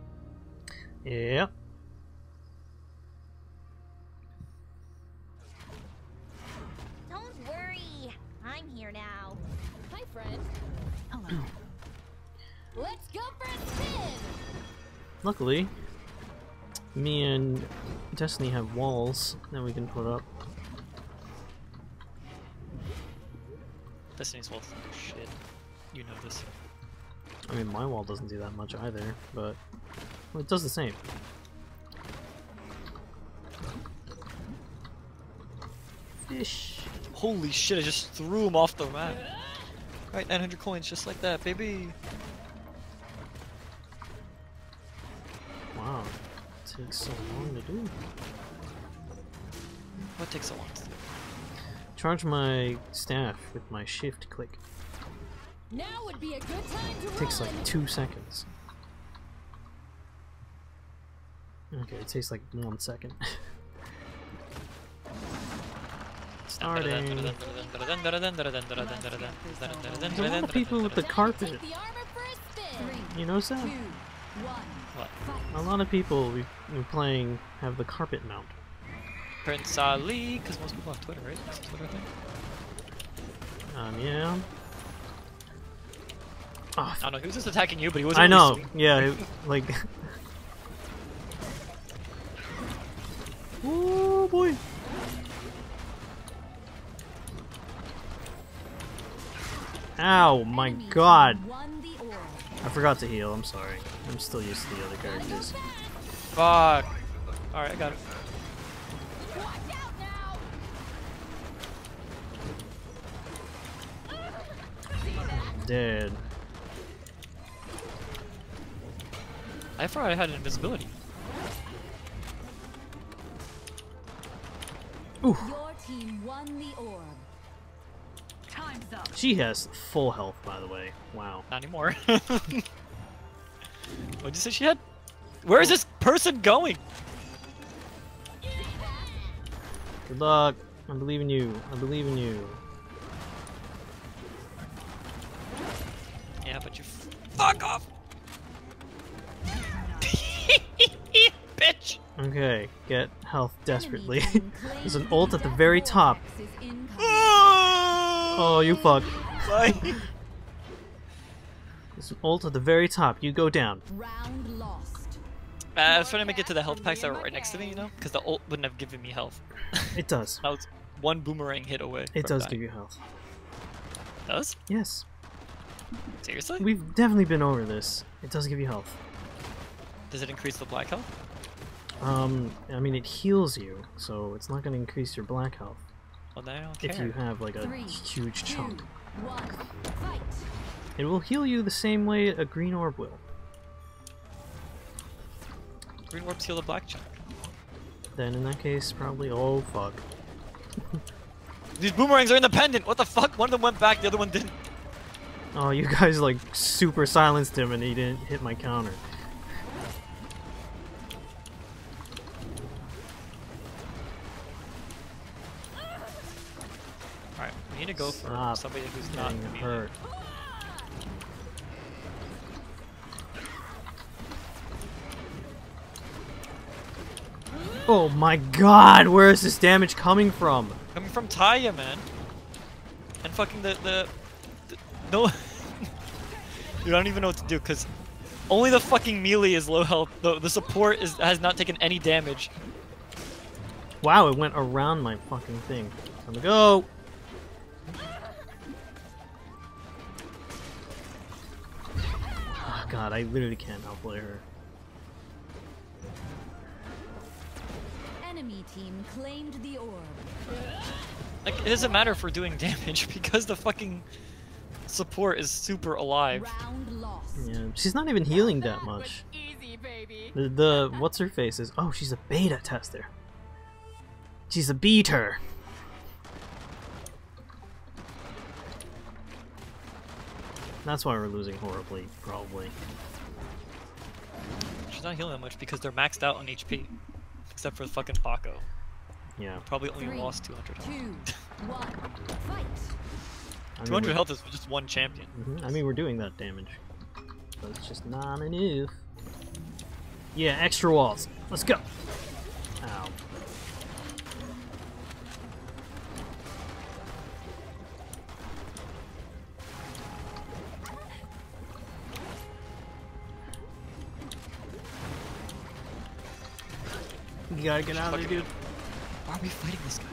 B: Yeah. Don't worry, I'm here now.
E: Hi, friend. Hello. Let's go for a spin.
B: Luckily, me and Destiny have walls that we can put up.
A: Destiny's wall doesn't do shit. You know this.
B: I mean, my wall doesn't do that much either, but well, it does the same. Fish.
A: Holy shit, I just threw him off the map. Right, 900 coins, just like that, baby.
B: Wow, it takes so long to do.
A: What takes so long to do?
B: Charge my staff with my shift click.
E: Now would be a good time to
B: It takes
E: run.
B: like two seconds. Okay, it takes like one second. Starting.
E: Let's
B: There's a lot of people with the carpet.
E: The armor for a spin.
B: You notice
E: Two,
B: that?
E: one,
A: What?
B: A lot of people we, we're playing have the carpet mount.
A: Prince Ali, because most people have Twitter, right? It's a Twitter thing.
B: Um, yeah. Oh,
A: I don't know, he was just attacking you, but he wasn't
B: I know.
A: swinging.
B: Yeah, it- like. oh boy. Ow, my god.
E: team Won the orb.
B: I forgot to heal, I'm sorry. I'm still used to the other characters.
A: Fuck. Alright, I got it.
E: Watch out now.
B: Dead.
A: I thought I had invisibility.
E: Your team won the orb.
F: Time's up.
B: She has full health, by the way. Wow.
A: Not anymore. What'd you say she had? Where is this person going?
B: Good luck. I believe in you. I believe in you.
A: Yeah, but you fuck off. Bitch.
B: Okay, get health desperately. There's an
E: claims
B: ult at the very top. Oh, you fuck.
A: Bye.
B: There's an ult at the very top. You go down.
E: Round lost.
A: Uh, I was trying to make it to the health packs that were right next to me, you know? Because the ult wouldn't have given me health.
B: It does.
A: I was one boomerang hit away.
B: It does
A: dying.
B: give you health.
A: Does?
B: Yes.
A: Seriously?
B: We've definitely been over this. It does give you health.
A: Does it increase the black health?
B: Um, I mean, it heals you, so it's not going to increase your black health
A: Well, then I don't care.
B: if you have like a
E: Three,
B: huge
E: Two,
B: chunk.
E: one, fight.
B: It will heal you the same way a green orb will.
A: Green orbs heal the black chunk.
B: Then in that case, probably. Oh fuck.
A: These boomerangs are independent. What the fuck? One of them went back, the other one didn't.
B: Oh, you guys like super silenced him and he didn't hit my counter.
A: Alright, we need to go for
B: Stop
A: somebody who's not
B: hurt. Oh my god, where is this damage coming from?
A: Coming from Taya, man. And fucking the, the no. Dude, I don't even know what to do because only the fucking melee is low health. The the support is has not taken any damage.
B: Wow, it went around my fucking thing. Time to go! Oh god, I literally can't outplay her.
E: Enemy team claimed the orb.
A: Like it doesn't matter if we're doing damage because the fucking support is super alive.
B: Yeah, she's not even healing that much. The, the what's her face is oh she's a beta tester. She's a beater. That's why we're losing horribly, probably.
A: She's not healing that much because they're maxed out on HP, except for the fucking Pakko.
B: Yeah.
A: Probably only
E: Three,
A: lost 200 health.
E: Two, one, fight.
A: 200
B: mean,
A: health is just one champion.
B: Mm -hmm. I mean, we're doing that damage. But it's just not enough. Yeah, extra walls. Let's go. Ow. You gotta get out of there, dude.
A: Why are we fighting this guy?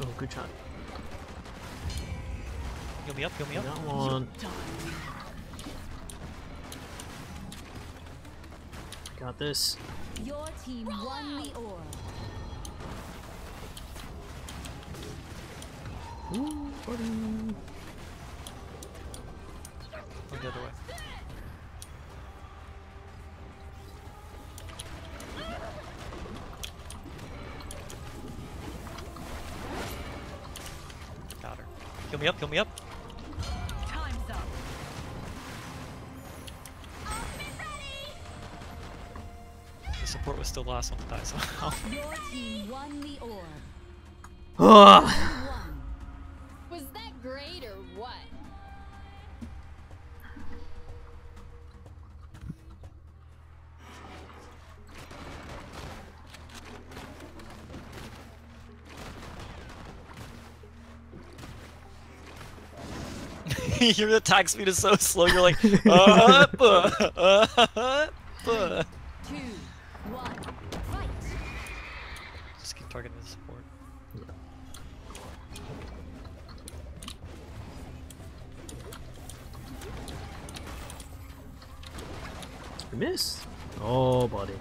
B: Oh, good shot.
A: Heal me up, heal me up.
B: That one. Got this.
D: Your team won the orb.
B: Ooh, buddy.
A: Go the other way. Me up, heal me up.
F: Time's up.
A: The support was still the last one to die somehow.
D: Your team won the orb.
A: Your attack speed is so slow, you're like, up, uh, up, uh.
D: Two. One. Fight.
A: Just keep targeting the support.
B: I missed. Oh, buddy.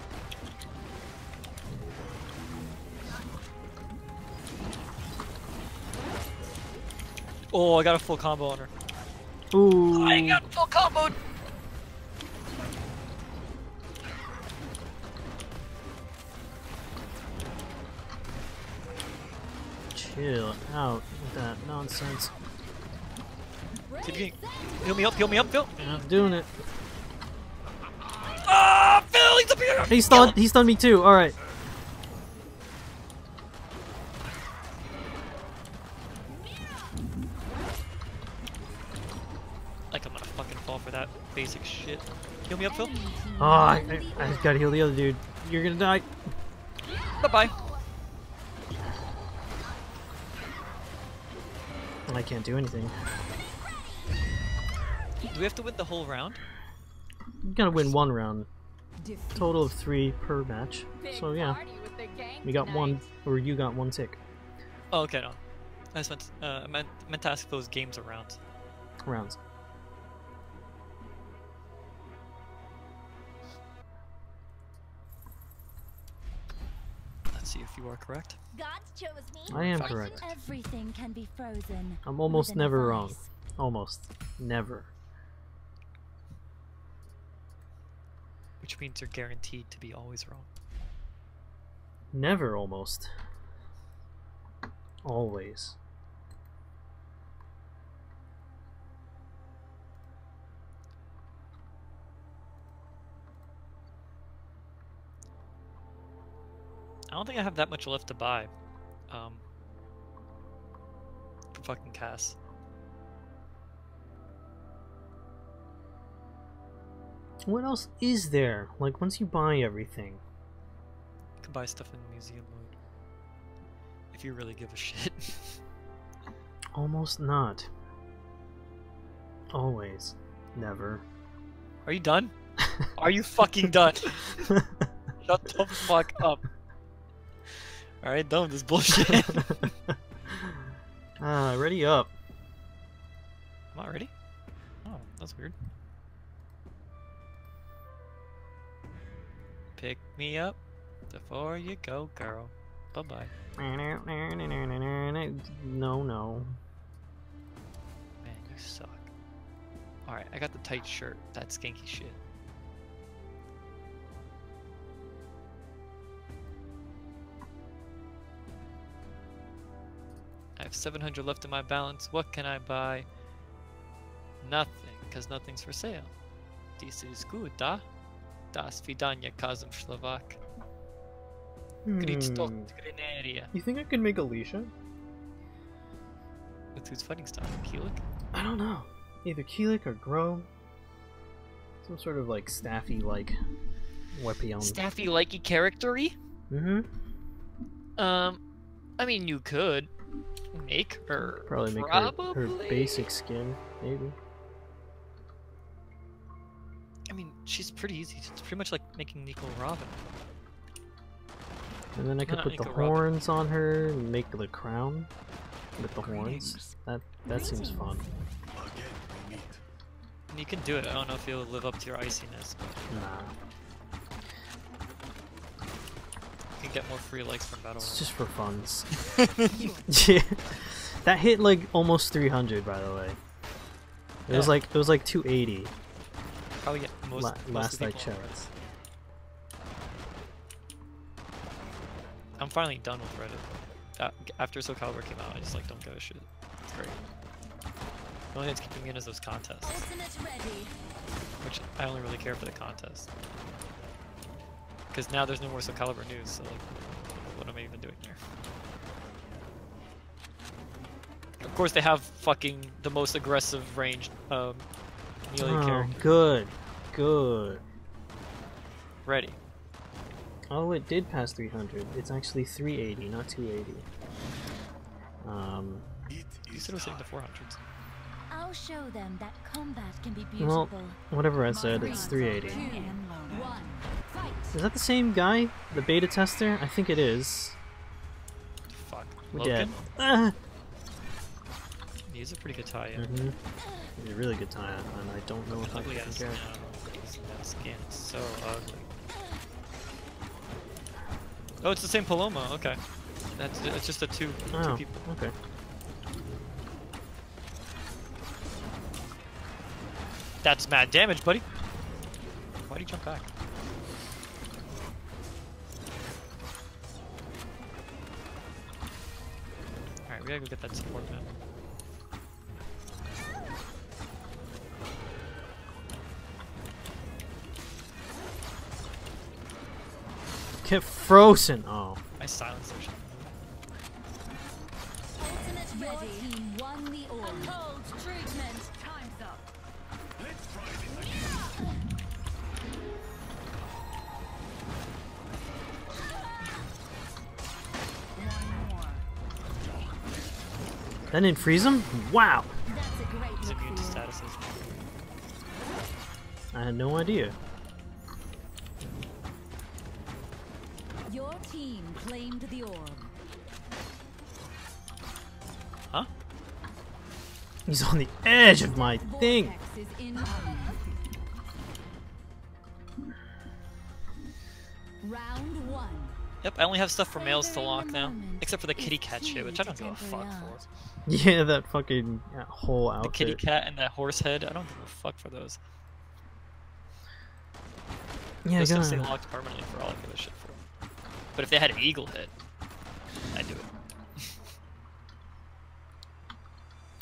A: Oh, I got a full combo on her.
B: Ooh.
A: I got full combo.
B: Chill out with that nonsense.
A: See if you can heal me up, heal me up, Phil.
B: You're not doing it.
A: Ah, Phil, he's up here.
B: He stunned. He stunned me too. All right. Oh, I, I, I
D: orb.
B: gotta heal the other dude. You're gonna die.
A: Bye bye.
B: And I can't do anything.
A: Do we have to win the whole round?
B: You gotta win one round. Total of three per match. So yeah,
F: party with the gang
B: we got one, or you got one tick.
A: Oh, okay, no. I just meant, uh, meant, meant to ask those games around.
B: rounds.
A: If you are correct.
E: God chose me.
B: I am
A: Fact.
B: correct.
D: Everything can be frozen.
B: I'm almost
D: within a
B: never wrong. Almost. Never.
A: Which means you're guaranteed to be always wrong.
B: Never almost. Always.
A: I don't think I have that much left to buy. Um, for fucking Cass.
B: What else is there? Like, once you buy everything.
A: You can buy stuff in museum mode. If you really give a shit.
B: Almost not. Always. Never.
A: Are you done? Are you fucking done? Shut the fuck up. Alright, done with this bullshit.
B: ah, ready up.
A: I'm not ready? Oh, that's weird. Pick me up before you go, girl. Bye bye.
B: No, no.
A: Man, you suck. Alright, I got the tight shirt. That's skanky shit. Have 700 left in my balance. What can I buy? Nothing, because nothing's for sale. This is good, da? Da svidanya, Kazum Slovak.
B: Hmm. You think I could make Alysia?
A: With who's fighting style? Kilik?
B: I don't know. Either Kilik or Grøh. Some sort of like staffy like weapon.
A: Staffy likey charactery?
B: mm-hmm.
A: Um, I mean, you could make her
B: Probably make her,
A: probably.
B: her basic skin, maybe.
A: I mean, she's pretty easy. It's pretty much like making Nico Robin.
B: And then I could
A: not
B: put the
A: Nico Robin.
B: horns on her and make the crown with the horns. That that seems fun.
C: Again, we meet.
A: You can do it. I don't know if you'll live up to your iciness, but
B: Nah,
A: can get more free likes from Battle
B: it's just for funs. yeah, that hit like almost 300 by the way. It was like it was like 280
A: Probably get most,
B: la-
A: most
B: last I
A: people
B: checked.
A: I'm finally done with Reddit. A- After Soul Calibur came out, I just like don't give a shit. It's great. The only thing that's keeping me in is those contests, which I only really care for the contests. Because now there's no more Soul Calibur news, so like, what am I even doing here? Of course, they have fucking the most aggressive ranged um, melee
B: Oh,
A: character
B: good, good.
A: ready.
B: Oh, it did pass 300. It's actually 380, not 280. Um,
C: It
A: You
C: is
A: said it was hitting the 400s.
E: I'll show them that combat can be
B: well, whatever I said, it's 380.
E: two, one, fight.
B: Is that the same guy? The beta tester? I think it is.
A: Fuck.
B: We're dead. Ah!
A: He's a pretty good tie, yeah.
B: hmm He's a really good tie, and I don't know if I can
A: ass
B: compare.
A: skin. His- That skin is so ugly. Oh, it's the same Poloma. Okay. That's it's just the two two
B: Oh,
A: people.
B: okay.
A: That's mad damage, buddy. Why'd he jump back? Alright, we gotta go get that support man.
B: Get frozen! Oh.
A: I silenced her.
E: Ultimate ready. Your team won the orb.
F: Cold treatment.
B: That didn't freeze him? Wow!
E: That's a great
A: He's immune to statuses.
B: I had no idea.
E: Your team claimed the orb.
A: Huh?
B: He's on the edge of my thing!
E: Vortex is incoming. Round one.
A: Yep, I only have stuff for males to lock now. Except for the kitty cat shit, which I don't give a fuck for.
E: Art.
B: Yeah, that fucking uh, whole
A: The kitty cat and that horse head, I don't give a fuck for those.
B: Yeah,
A: those stuff stay
B: gonna-
A: locked permanently for all I give a shit for. But if they had an eagle head, I'd do it.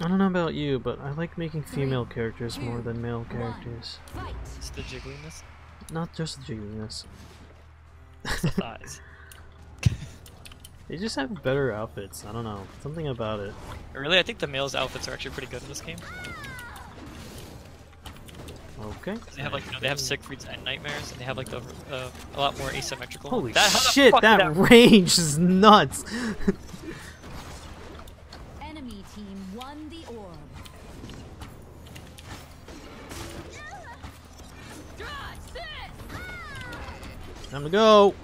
B: I don't know about you, but I like making female characters more than male characters.
E: Fight.
A: It's the jiggliness,
B: Not just the jiggliness.
A: it's the thighs.
B: They just have better outfits. I don't know. Something about it.
A: Really, I think the males' outfits are actually pretty good in this game.
B: Okay.
A: They have like you know they have Siegfried's and nightmares, and they have like the uh, a lot more asymmetrical.
B: Holy
A: that,
B: shit,
A: fuck did
B: that range is nuts!
E: Enemy team won the orb.
B: Time to go!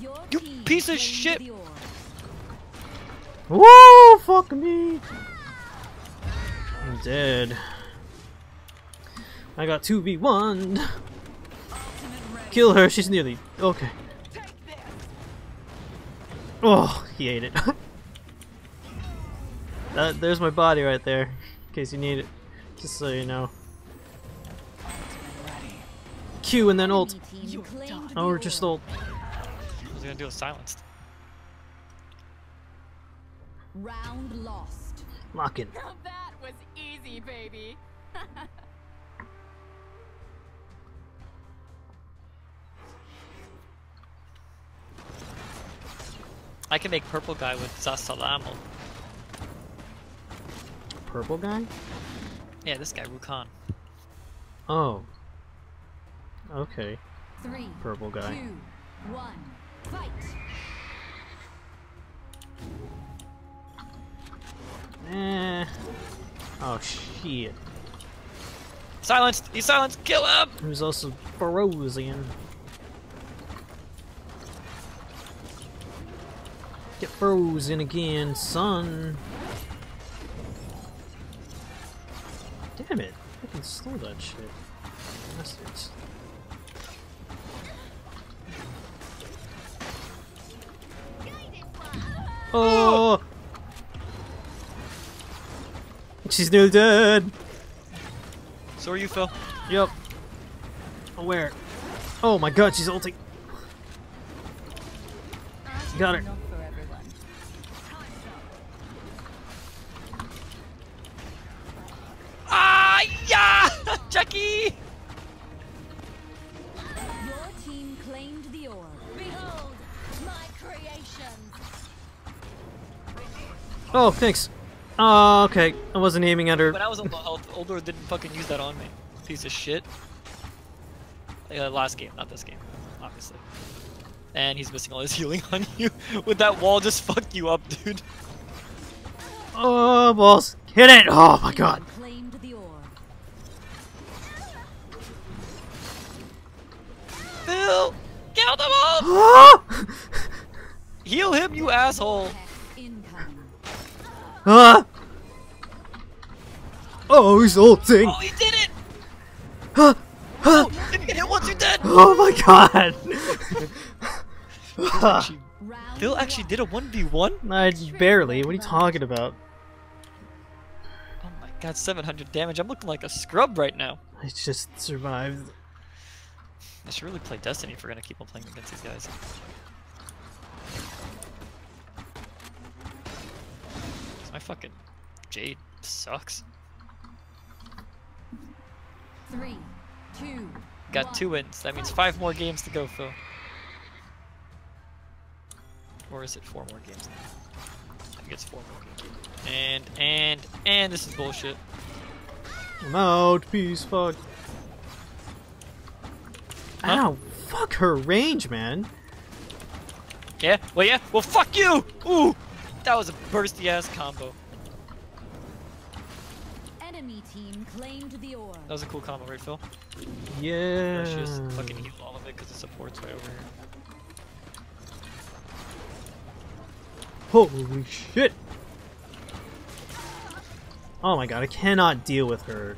E: Your
A: You
E: team
A: piece of shit.
B: Whoa, Fuck me! I'm dead. I got 2v1. Kill her, she's nearly. Okay. Oh, he ate it. that, there's my body right there, in case you need it. Just so you know. Q and then ult.
E: Enemy team claimed
B: Oh, or
E: the
B: just
E: orb.
B: ult.
A: I was gonna do a silenced.
E: Round lost.
B: Lock in.
F: That was easy, baby.
A: I can make purple guy with Zasalamel.
B: Purple guy?
A: Yeah, this guy Ruh Kaan.
B: Oh. Okay,
D: Three,
B: purple guy.
D: two, one, fight.
B: Eh. Oh shit.
A: Silenced! He's silenced! Kill him!
B: Who's also frozen. Get frozen again, son. Damn it. I can slow that shit. Bastards. Oh! She's nearly dead!
A: So are you, Phil.
B: Yep. Oh where? Oh my god, she's ulting. Got her.
D: Not for everyone.
A: Ah, yeah! Jackie!
B: Oh, thanks. Oh, okay. I wasn't aiming at her.
A: When I was on low health, Oldur didn't fucking use that on me. Piece of shit. Uh, last game, not this game, obviously. And he's missing all his healing on you. With that wall just fuck you up, dude.
B: Oh, balls. Hit it! Oh my god.
D: Claimed the orb.
A: Phil! Count them all!
B: Ah!
A: Heal him, you asshole!
D: Hex incoming.
B: Ah! Oh, he's ulting!
A: Oh, he did it!
B: Ah! Ah!
A: Didn't get hit once, you're dead!
B: Oh my god!
A: Actually, Phil actually did a 1v1?
B: I barely. What are you talking about?
A: Oh my god, 700 damage. I'm looking like a scrub right now.
B: I just survived.
A: I should really play Destiny if we're gonna keep on playing against these guys. My fucking Jade sucks.
D: Three, two,
A: Got
D: one.
A: two wins. That means five more games to go, Phil. Or is it four more games? I think it's four more games. And, and, and this is bullshit.
B: I'm out. Peace. Fuck.
A: Huh?
B: Ow. Fuck her range, man.
A: Yeah? Well, yeah? Well, fuck you! Ooh! That was a bursty ass combo.
D: Enemy team claimed the orb.
A: That was a cool combo, right, Phil?
B: Yeah.
A: Let's just fucking heal all of it because the support's right over here.
B: Holy shit. Oh my god, I cannot deal with her.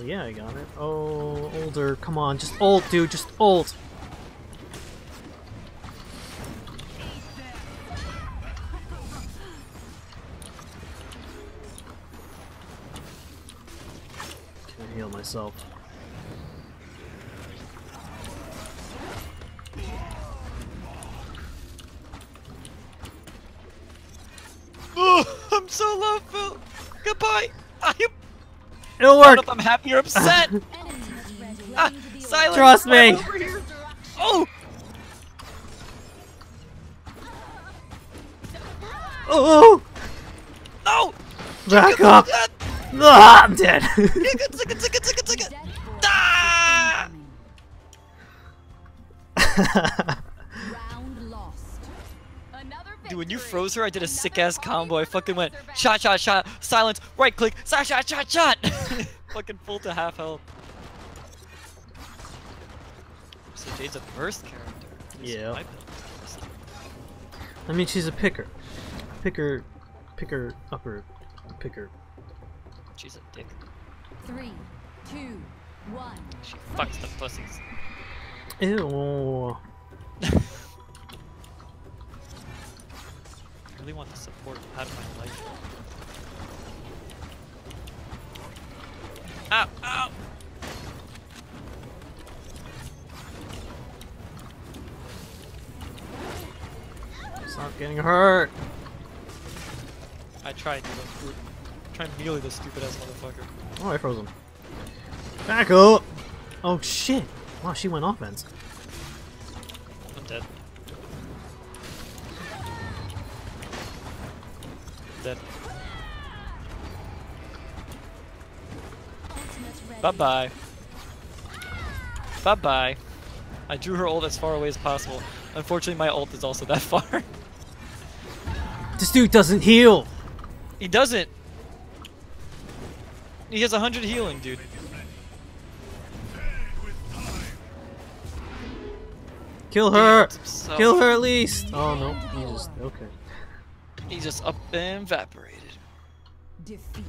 B: Oh yeah, I got it. Oh, Oldur, come on, just ult, dude, just ult. Can I heal myself? It'll
A: I don't
B: work.
A: know if I'm happy or upset. Ah, silence.
B: Trust me.
A: Oh.
B: Oh,
A: No.
B: back up.
A: Ah,
B: Ah, I'm dead.
A: Tick froze her, I did a sick ass combo. I fucking went shot, shot, shot, silence, right click, shot, shot, shot, shot. fucking full to half health. So Jade's a burst character. At
B: Yeah.
A: my build is burst.
B: I mean, she's a picker. Picker, picker, upper, picker.
A: She's a dick.
D: Three, two, one.
A: She fucks the pussies.
B: Ew.
A: I really want the support out of my life. Ow! Ow!
B: Stop getting hurt.
A: I tried, dude. I'm trying to melee this stupid ass motherfucker.
B: Oh, I froze him. Back up. Oh shit. Wow, she went offense.
A: I'm dead. dead. Bye-bye. Bye-bye. I drew her ult as far away as possible. Unfortunately, my ult is also that far.
B: this dude doesn't heal!
A: He doesn't! He has 100 healing, dude.
B: Kill her! Kill her at least! Oh, no. He just... Okay.
A: He just up and evaporated.
D: Defeat.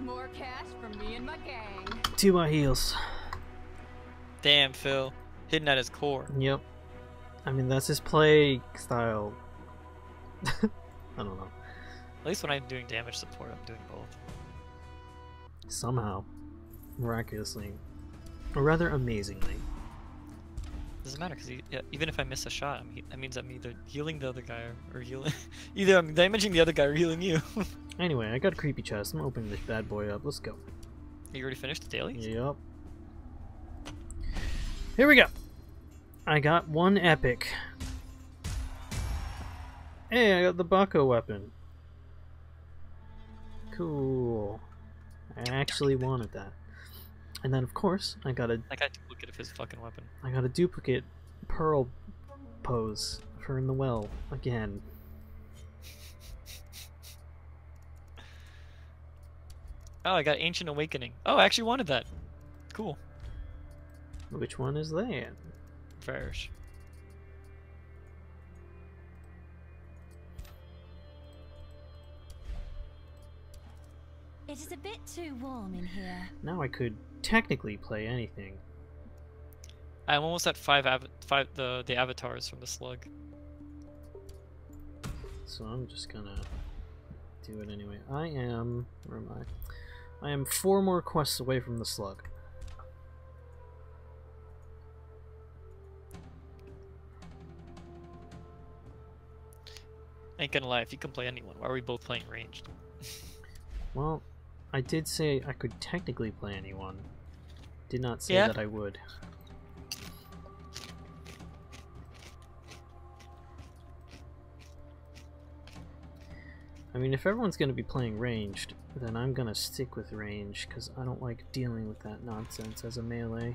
F: More cash from me and my gang.
B: Two more heals.
A: Damn, Phil. Hidden at his core.
B: Yep. I mean that's his play style. I don't know.
A: At least when I'm doing damage support, I'm doing both.
B: Somehow, miraculously, or rather amazingly.
A: Doesn't matter because yeah, even if I miss a shot, I'm that means I'm either healing the other guy or, or healing. either I'm damaging the other guy or healing you.
B: Anyway, I got a creepy chest. I'm opening this bad boy up. Let's go.
A: you already finished the daily?
B: Yep. Here we go. I got one epic. Hey, I got the Bakko weapon. Cool. I actually wanted that. And then, of course, I got a
A: I duplicate of his fucking weapon.
B: I got a duplicate pearl pose for in the well again.
A: Oh, I got Ancient Awakening. Oh, I actually wanted that. Cool.
B: Which one is that?
A: Varesh.
D: It is a bit too warm in here.
B: Now I could technically play anything.
A: I'm almost at five av- five the the avatars from the slug.
B: So I'm just gonna do it anyway. I am where am I? I am four more quests away from the slug.
A: Ain't gonna lie, if you can play anyone, why are we both playing ranged?
B: Well, I did say I could technically play anyone. Did not say
A: Yeah.
B: that I would. I mean, if everyone's going to be playing ranged, then I'm going to stick with range, because I don't like dealing with that nonsense as a melee.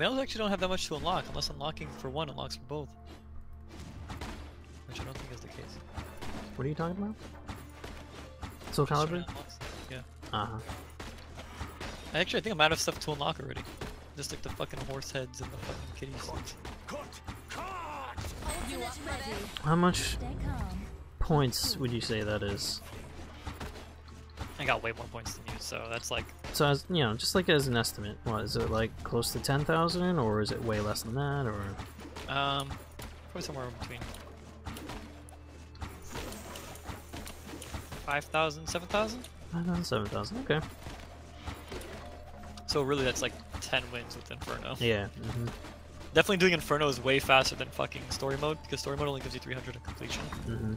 A: Males actually don't have that much to unlock, unless unlocking for one unlocks for both. Which I don't think is the case.
B: What are you talking about? Soul
A: Just
B: Calibur?
A: Yeah.
B: Uh-huh.
A: Actually, I think I'm out of stuff to unlock already. Just like the fucking horse heads and the fucking kitty suits.
C: Cut! Cut!
B: How much points would you say that is?
A: I got way more points than you, so that's like
B: So, as you know, just like as an estimate, what is it like close to ten thousand, or is it way less than that, or
A: um probably somewhere in between. 5,000, 7,000?
B: five thousand, seven thousand? Okay.
A: So really that's like 10 wins with Inferno.
B: Yeah. hmm
A: Definitely doing Inferno is way faster than fucking story mode, because story mode only gives you 300 in completion.
B: hmm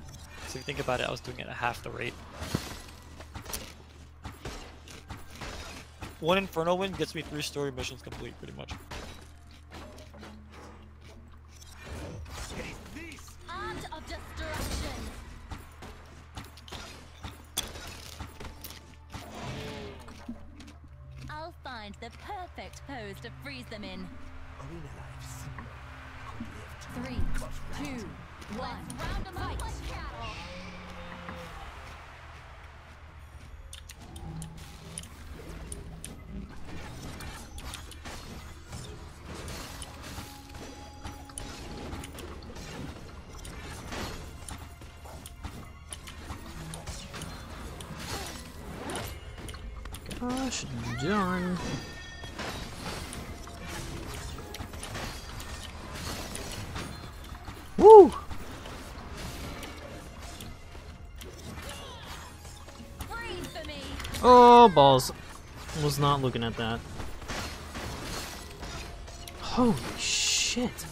A: So if you think about it, I was doing it at half the rate. One Inferno win gets me three story missions complete, pretty much.
B: Balls. Was not looking at that. Holy shit.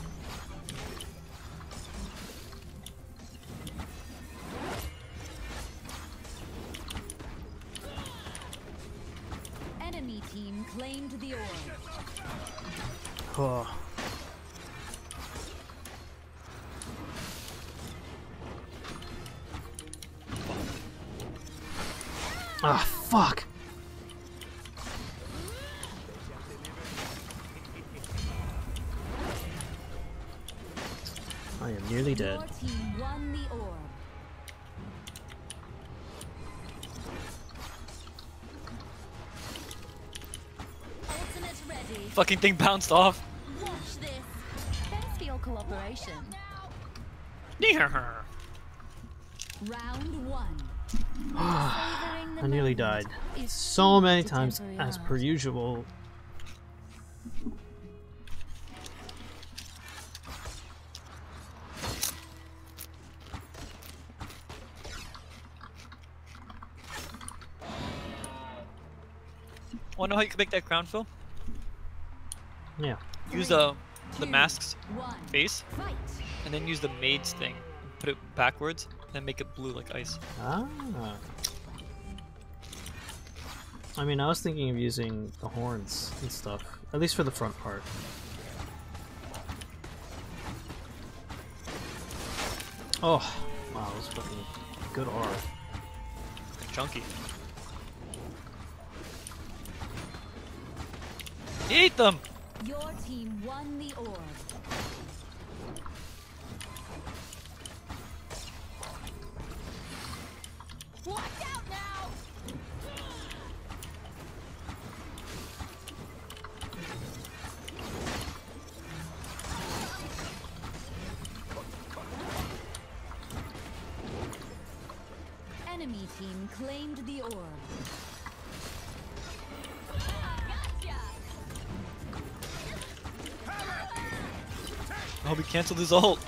A: Fucking thing bounced off.
D: Watch this. Thanks for your. Round one.
B: I nearly died. So many times as per usual.
A: Wanna know how you can make that crown, Phil?
B: Yeah.
A: Use the the masks face, and then use the maid's thing. Put it backwards, and make it blue like ice.
B: Ah. I mean, I was thinking of using the horns and stuff, at least for the front part. Oh, wow, that was fucking good R.
A: Chunky. Eat them!
D: Your team won the orb.
F: Watch out now!
D: Enemy team claimed the orb.
A: I hope he canceled his ult.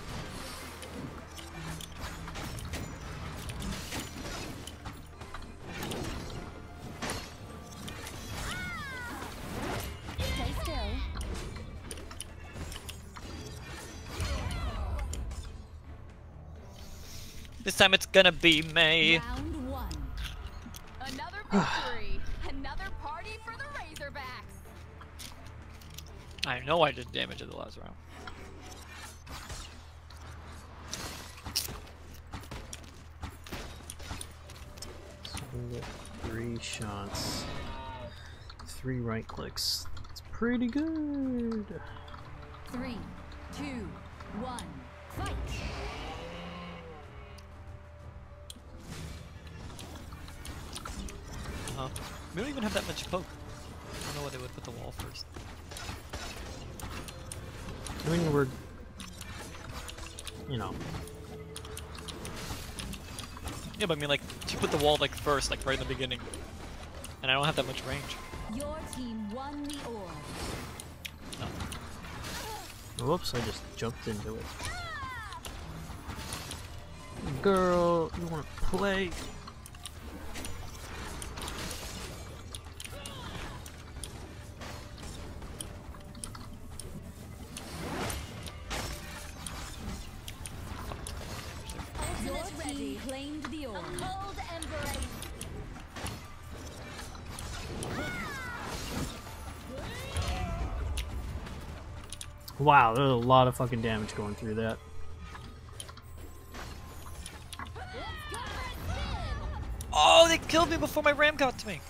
A: This time it's gonna be
D: me.
F: Another victory! Another party for the Razorbacks!
A: I know I did damage in the last round.
B: Shots, three right clicks. It's pretty good.
D: Three, two, one. Fight.
A: Uh-huh. We don't even have that much poke. I don't know why they would put the wall first.
B: I mean, we're, you know,
A: Yeah, but I mean, like, she put the wall like first, like right in the beginning, and I don't have that much range.
D: Your team won the orb. Oh.
B: whoops, I just jumped into it. Ah! Girl, you wanna play? Wow, there's a lot of fucking damage going through that.
A: Oh, they killed me before my ram got to me.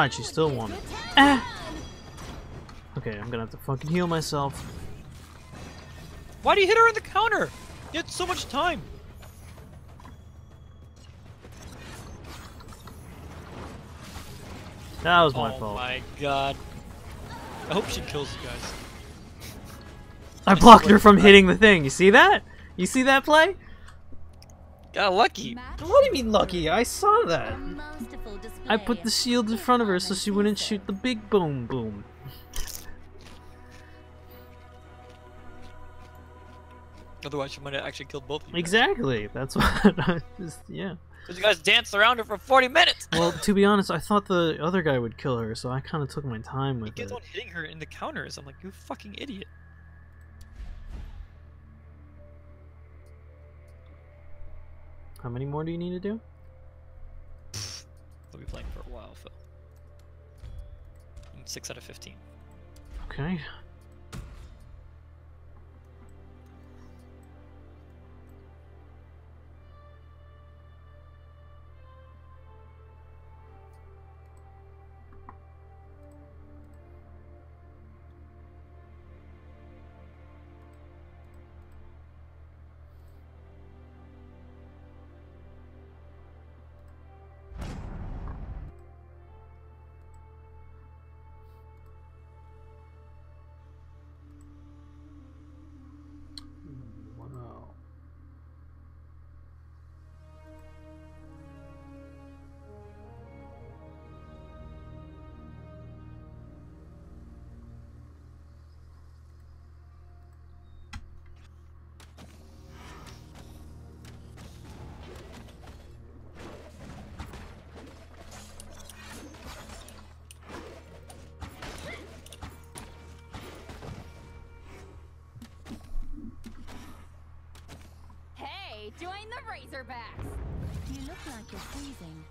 B: God, she still won. Ah! Okay, I'm gonna have to fucking heal myself.
A: Why do you hit her in the counter? You had so much time.
B: That was my
A: oh
B: fault.
A: Oh my god. I hope she kills you guys.
B: I blocked her from hitting the thing. You see that? You see that play?
A: Got lucky.
F: Match
B: What do you mean lucky? I saw that. I put the shield in front of her so she wouldn't shoot the big boom boom.
A: Otherwise, she might have actually killed both of you.
B: Exactly. That's what I just yeah.
A: Because you guys danced around her for 40 minutes.
B: Well, to be honest, I thought the other guy would kill her, so I kind of took my time with He
A: gets
B: it.
A: on hitting her in the counters. I'm like, you fucking idiot.
B: How many more do you need to do?
A: We'll be playing for a while, Phil. I'm 6 out of 15.
B: Okay.
F: Razorbacks.
D: You look like you're freezing.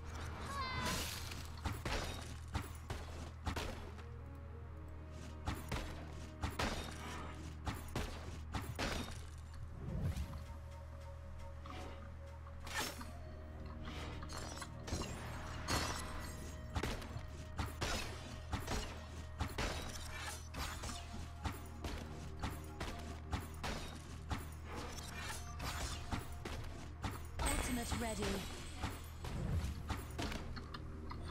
D: Ultimate ready.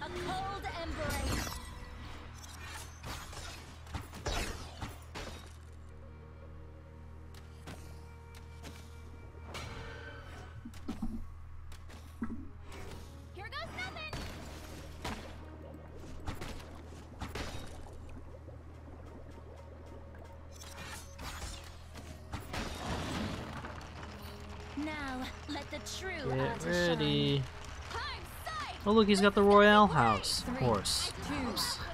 D: A cold embrace. Now,
B: Get
D: artist
B: ready.
F: Time sight.
B: Oh look, he's got the Royale house horse.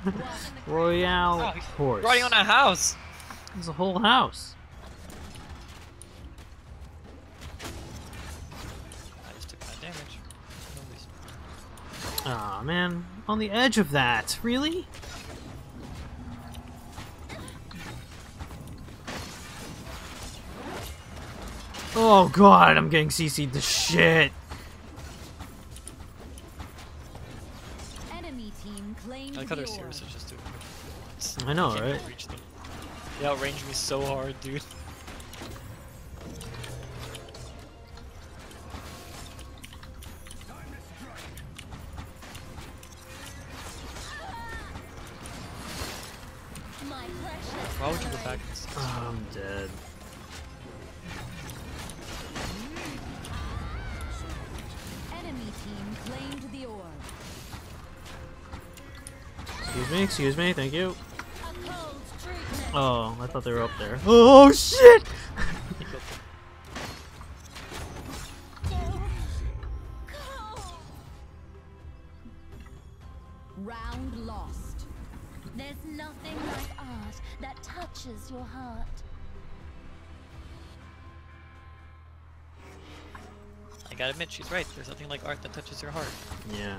B: Royale
A: Oh,
B: horse.
A: Riding on a house.
B: It's a whole house.
A: I just took that damage. Nobody's-
B: Aw man, on the edge of that. Really? Oh god, I'm getting CC'd to shit.
D: Enemy team claimed
A: I like how their
D: the orb.
A: Is just doing it.
B: I know,
A: Can't
B: right?
A: reach them. They outranged me so hard, dude.
B: Excuse me, thank you.
D: A cold treatment.
B: Oh, I thought they were up there. Oh shit!
D: Round lost. There's nothing like art that touches your heart.
A: I gotta admit, she's right. There's nothing like art that touches your heart.
B: Yeah.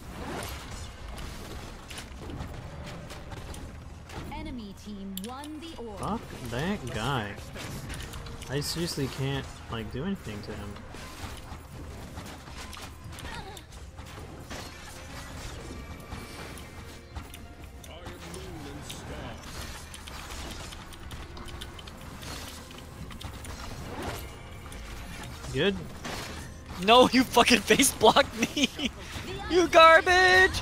D: Enemy team won the orb.
B: Fuck that guy. I seriously can't, like, do anything to him.
C: I am moon and stars.
B: Good?
A: No, you fucking face blocked me! you garbage!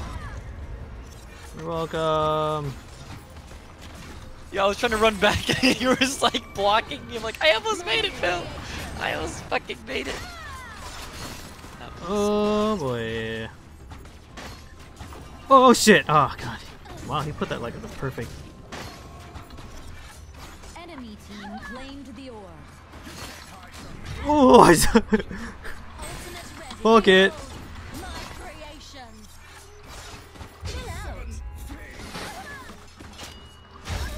B: You're welcome.
A: Yeah, I was trying to run back and you were just like blocking me. I'm like, I almost made it, Phil! I almost fucking made it.
B: Oh boy. Oh shit! Oh god. Wow, he put that like at the perfect.
D: Enemy team claimed the orb.
B: Oh, I Fuck it.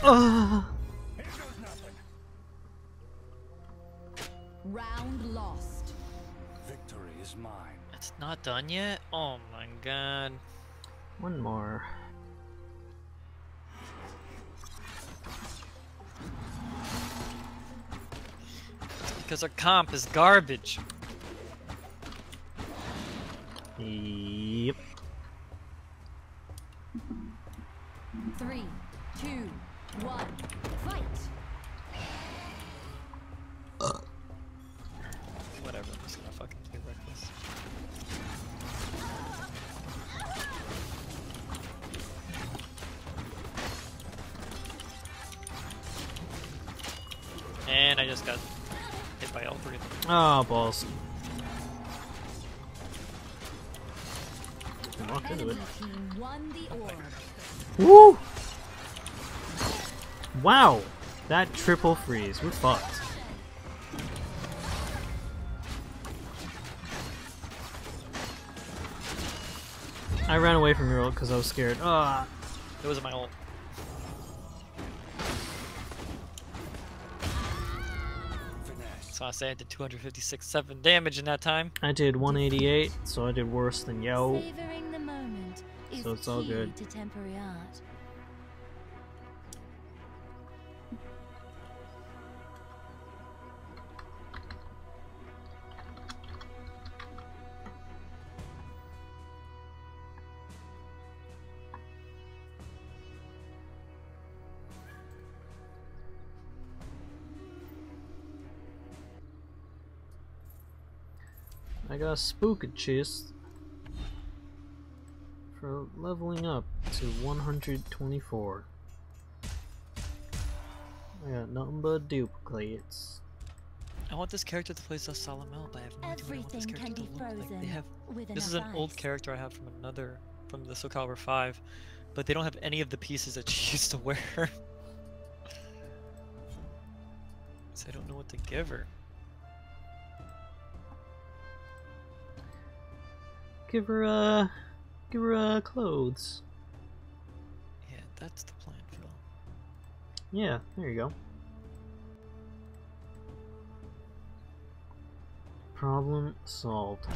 B: Ah.
D: Round lost.
C: Victory is mine.
A: It's not done yet? Oh my god.
B: One more.
A: Because our comp is garbage.
B: Yep.
D: Three, two, one, fight.
A: Whatever, I'm just gonna fucking be reckless. And I just got hit by all three of them.
B: Oh, balls. I walked into it.
D: Won the orb.
B: Woo! Wow! That triple freeze. We're fucked. I ran away from your ult because I was scared. Ah!
A: It wasn't my ult. So I say I did 256 7 damage in that time.
B: I did 188, so I did worse than yo.
D: Savoring the moment is
B: So it's all
D: key
B: good. Got a spook chest for leveling up to 124. I got nothing but duplicates.
A: I want this character to play as Salamel, but I have no idea what I want this
D: Everything
A: character
D: can be
A: to look like.
D: frozen
A: They have This is an
D: enough
A: old character I have from another from the Soul Calibur 5, but they don't have any of the pieces that she used to wear. so I don't know what to give her.
B: Give her uh give her uh clothes.
A: Yeah, that's the plan, Phil.
B: Yeah, there you go. Problem solved.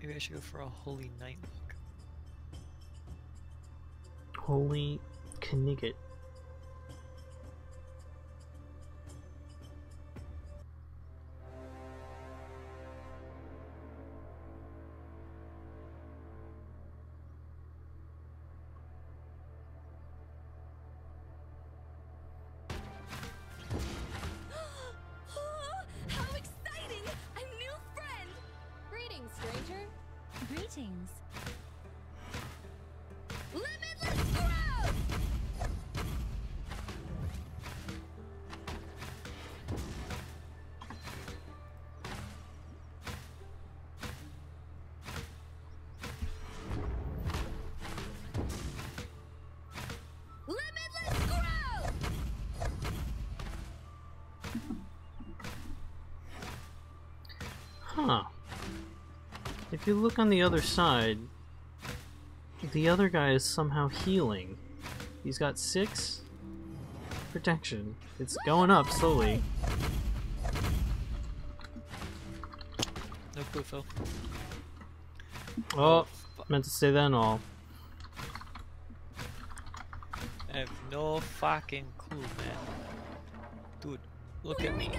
A: Maybe I should go for a Holy Knight look.
B: Holy knigget. If you look on the other side, the other guy is somehow healing. He's got six protection. It's going up slowly.
A: No clue, Phil.
B: Oh, meant to say that and all.
A: I have no fucking clue, man. Dude, look at me.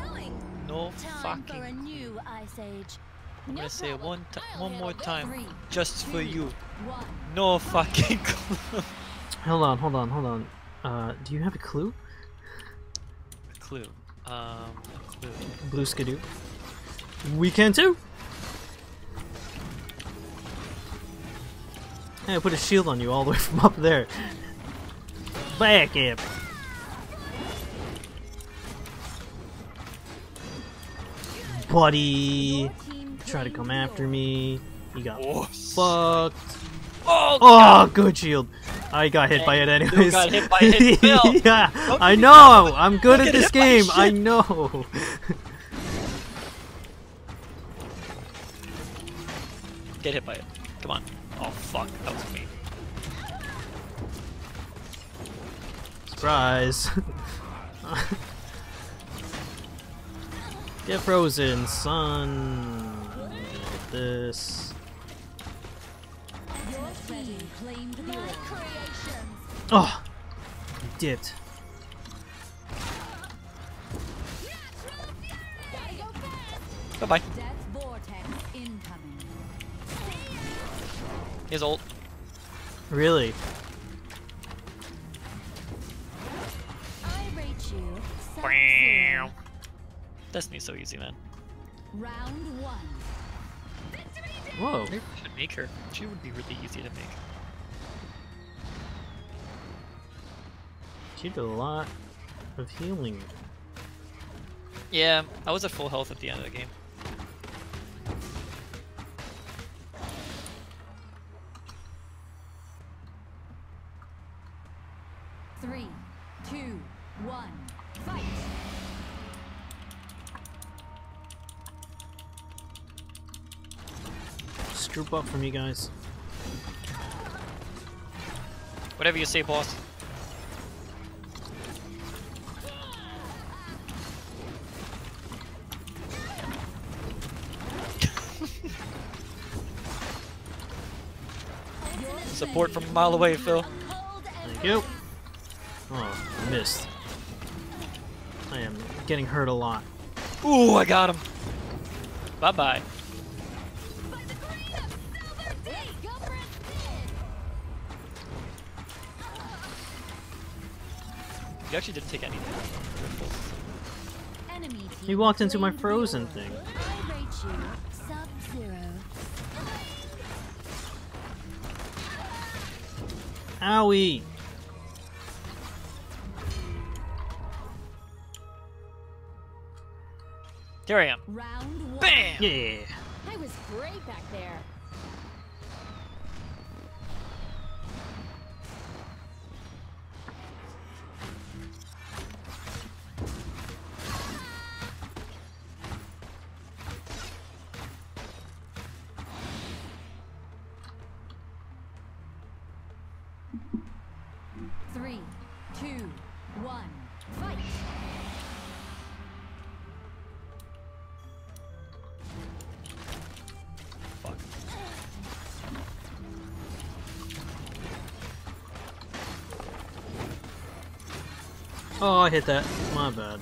A: No
D: Time for a
A: fucking.
D: new ice age.
A: I'm gonna say it one one more time, just for you. No fucking clue.
B: Hold on, hold on, hold on. Uh, do you have a clue?
A: A clue. Um, a clue.
B: Blue Skidoo. We can too! Hey, I put a shield on you all the way from up there. Back up! Buddy! Try to come after me. You got
A: Oh,
B: fucked.
A: oh,
B: Oh, good shield. I got hit by it anyways.
A: got hit by it,
B: yeah,
A: How
B: I know. I'm good at this game. I know.
A: Get hit by it. Come on. Oh fuck, that was me.
B: Surprise. Get frozen, son. Get this.
D: Your team claimed the orb.
B: Oh, you dipped.
A: Bye bye.
D: Death vortex.
A: He's ult.
B: Really?
D: I rate you
A: Destiny's so easy, man.
D: Round one.
B: Whoa.
A: Maybe we should make her. She would be really easy to make.
B: She did a lot of healing.
A: Yeah, I was at full health at the end of the game.
B: Up from you guys.
A: Whatever you say, boss. Support from a mile away, Phil.
B: Thank you. Oh, I missed. I am getting hurt a lot.
A: Ooh, I got him. Bye bye You actually didn't take anything.
D: Enemy
B: He walked into my frozen thing.
D: I rate you
B: Owie!
A: Here I am.
D: Round one.
A: Bam!
B: Yeah!
F: I was great back there.
B: I hit that. My bad.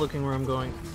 B: Looking where I'm going.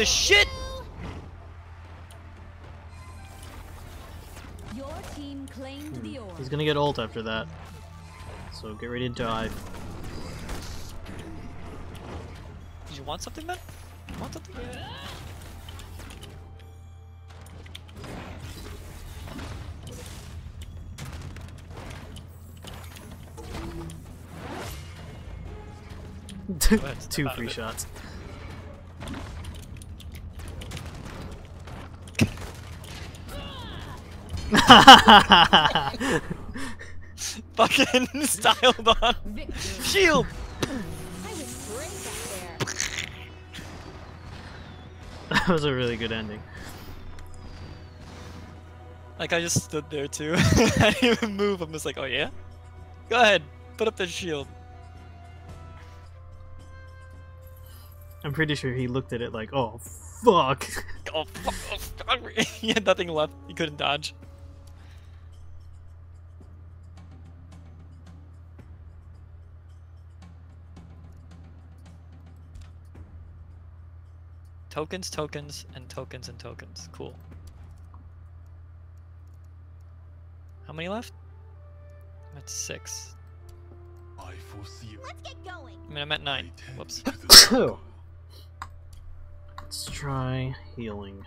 D: Of shit! Your team claimed the hmm. orb.
B: He's gonna get ult after that. So get ready to dive.
A: Did you want something, man? You want something? ahead,
B: Two free shots.
A: Fucking styled on.
F: Victory.
A: Shield!
D: I was great back there.
B: that was a really good ending.
A: Like, I just stood there too. I didn't even move. I'm just like, oh yeah? Go ahead, put up the shield.
B: I'm pretty sure he looked at it like, oh fuck.
A: Oh, fuck, oh, fuck. he had nothing left. He couldn't dodge. Tokens, tokens, and tokens and tokens. Cool. How many left? I'm six.
C: I foresee
E: Let's get going.
A: I mean, I'm at nine. Whoops.
B: Let's try healing.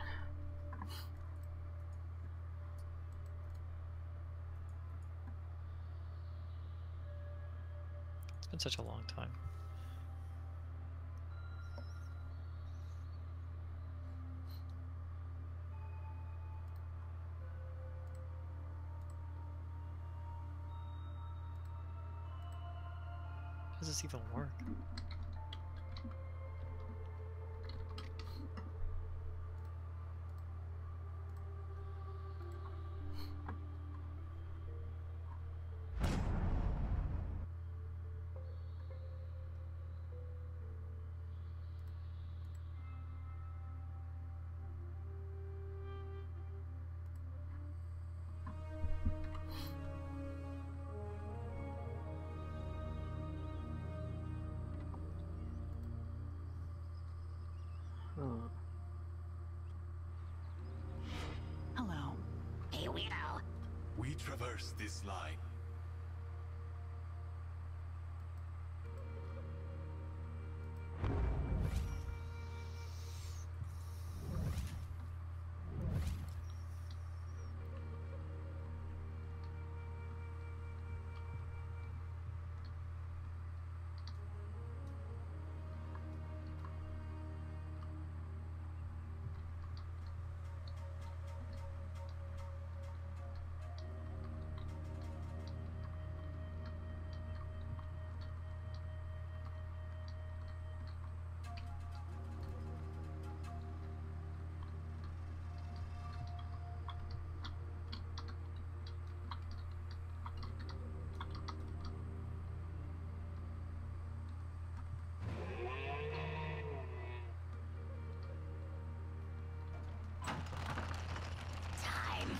A: It's been such a long time. This even work?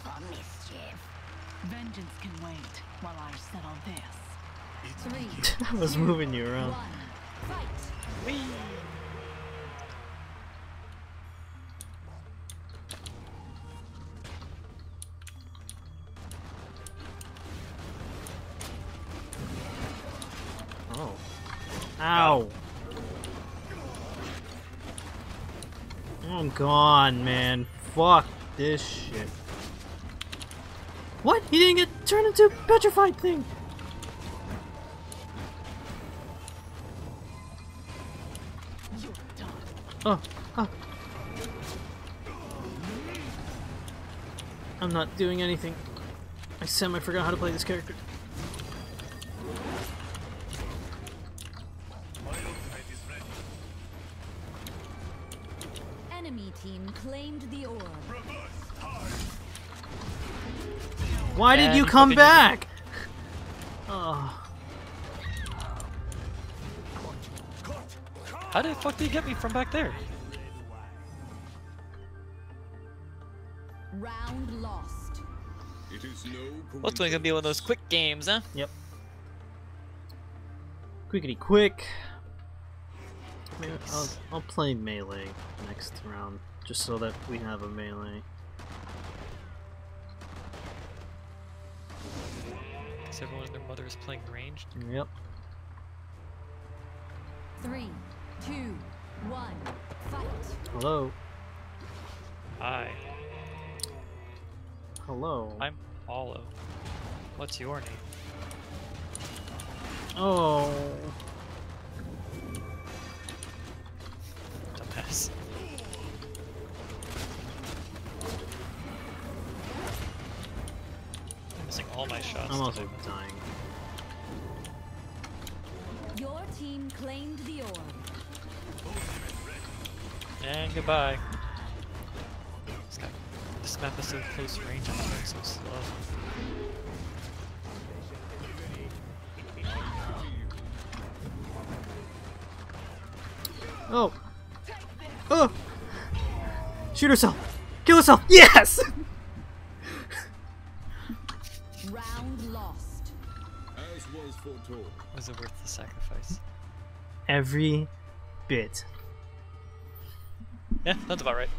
E: For mischief.
F: Vengeance can wait while I settle this.
D: Three,
B: I was moving you around.
D: one, fight.
B: Oh. Ow. I'm gone, man. Fuck this shit. What? He didn't get turned into a petrified thing. Oh, oh. I'm not doing anything. I semi forgot how to play this character. Why did you come back? Oh,
A: How the fuck did he get me from back there?
D: Round lost.
C: It is no
A: Well, it's only gonna be one of those quick games, huh?
B: yep. Quickity quick. I'll, I'll play melee next round, just so that we have a melee.
A: Everyone and is playing ranged.
B: Yep.
D: Three, two, one, fight.
B: Hello.
A: Hi,
B: Hello.
A: I'm Hollow. What's your name? All my shots.
B: I'm also dying.
D: Your team claimed the orb.
A: And goodbye. This, guy, this map is so close range, I'm going so slow.
B: Oh. Oh. Shoot herself. Kill herself. Yes. Every bit.
A: Yeah, that's about right.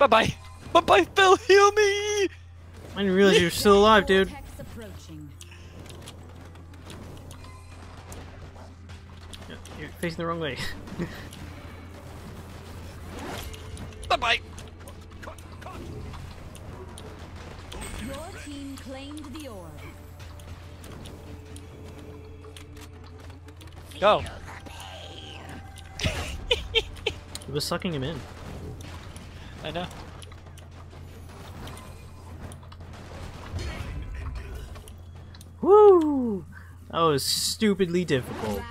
A: Bye bye. Bye bye, Phil. Heal me.
B: I didn't realize you were still alive, dude.
D: Vortex approaching.
B: Yeah, You're facing the wrong way.
A: Bye bye.
D: Your team claimed the orb.
A: Go.
B: It was sucking him in.
A: I know.
B: Woo! That was stupidly difficult.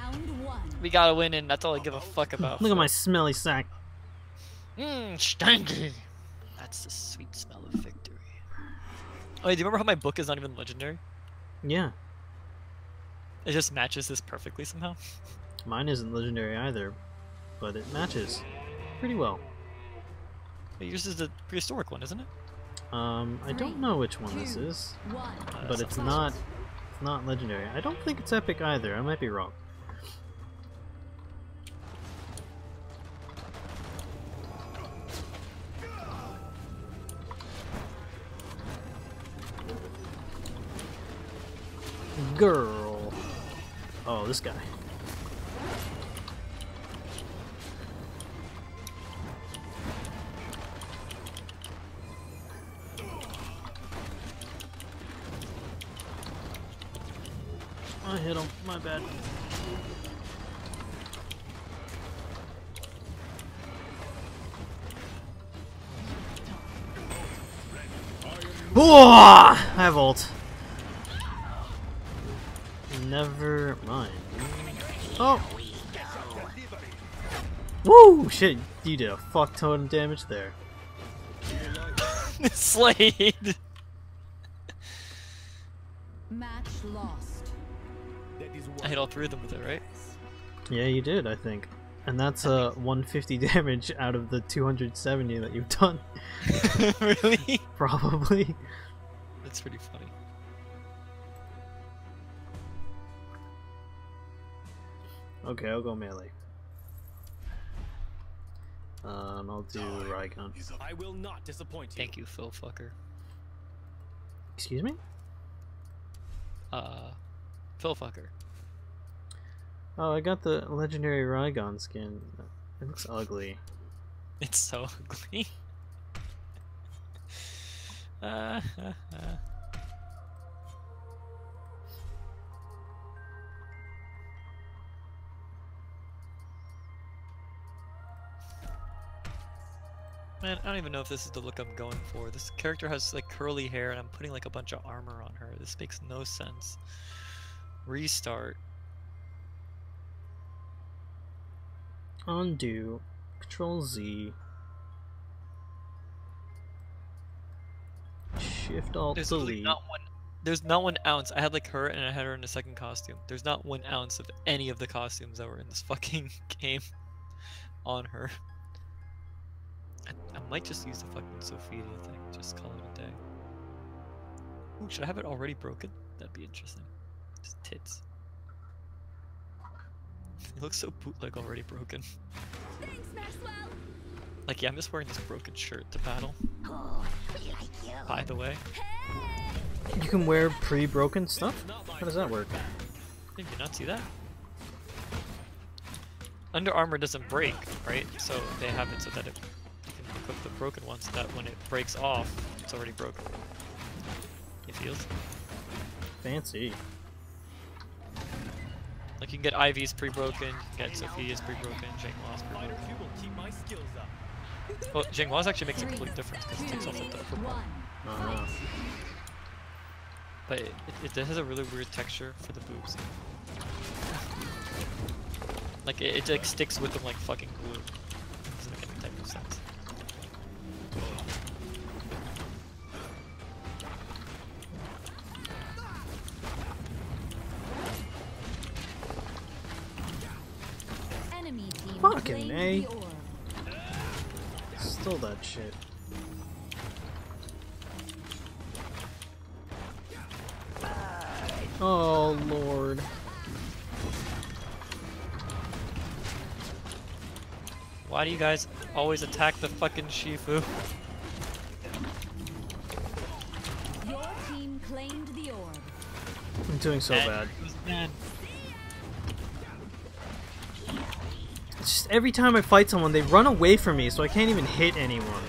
A: We gotta win, and that's all I give a fuck about.
B: Look at my smelly sack.
A: Mmm, stanky. That's the sweet smell of victory. Oh, do you remember how my book is not even legendary?
B: Yeah,
A: It just matches this perfectly somehow.
B: mine isn't legendary either, but it matches pretty well.
A: But yours is the prehistoric one, isn't it?
B: Um, I don't know which one this is,
A: Uh,
B: but it's not it's not legendary. I don't think it's epic either. I might be wrong. Girl. Oh, this guy. Shit, you did a fuck ton of damage there.
A: Slade.
D: Match lost.
A: I hit all three of them with it, right?
B: Yeah, you did, I think. And that's uh 150 damage out of the 270 that you've done.
A: really?
B: Probably.
A: That's pretty funny.
B: Okay, I'll go melee. Um, I'll do Raigon.
C: I will not disappoint you.
A: Thank you, Phil fucker.
B: Excuse me?
A: Uh, Phil fucker.
B: Oh, I got the legendary Raigon skin. It looks ugly.
A: It's so ugly. uh, uh, uh. Man, I don't even know if this is the look I'm going for. This character has like curly hair and I'm putting like a bunch of armor on her. This makes no sense. Restart.
B: Undo. Control Z. Shift Alt
A: There's
B: Delete.
A: not one. There's not one ounce. I had like her and I had her in a second costume. There's not one ounce of any of the costumes that were in this fucking game on her. I, I might just use the fucking Sophia thing. Just call it a day. Ooh, should I have it already broken? That'd be interesting. Just tits. It looks so bootleg already broken.
D: Thanks, Maxwell.
A: Like, yeah, I'm just wearing this broken shirt to battle.
E: Oh, like you.
A: By the way,
B: You can wear pre-broken stuff? How does that work?
A: did you not see that? Under Armour doesn't break, right? So they have it so that it, you can equip the broken ones so that when it breaks off, it's already broken. It feels
B: Fancy.
A: like you can get Ivy's pre-broken, you can get Sophia's pre-broken, Jing Wa's pre-broken.
C: Q will keep my skills up.
A: Well, Jing Wa's actually makes a complete difference because it takes off the
D: two,
A: football.
D: one.
B: Uh,
A: But it, it, it has a really weird texture for the boobs. Like it, it like sticks with them like fucking glue.
B: A.
D: the
B: stole that shit. Oh lord.
A: Why do you guys always attack the fucking Shifu?
D: Your team claimed the orb.
B: I'm doing so
A: Man,
B: bad.
A: it was bad.
B: Just every time I fight someone, they run away from me, so I can't even hit anyone.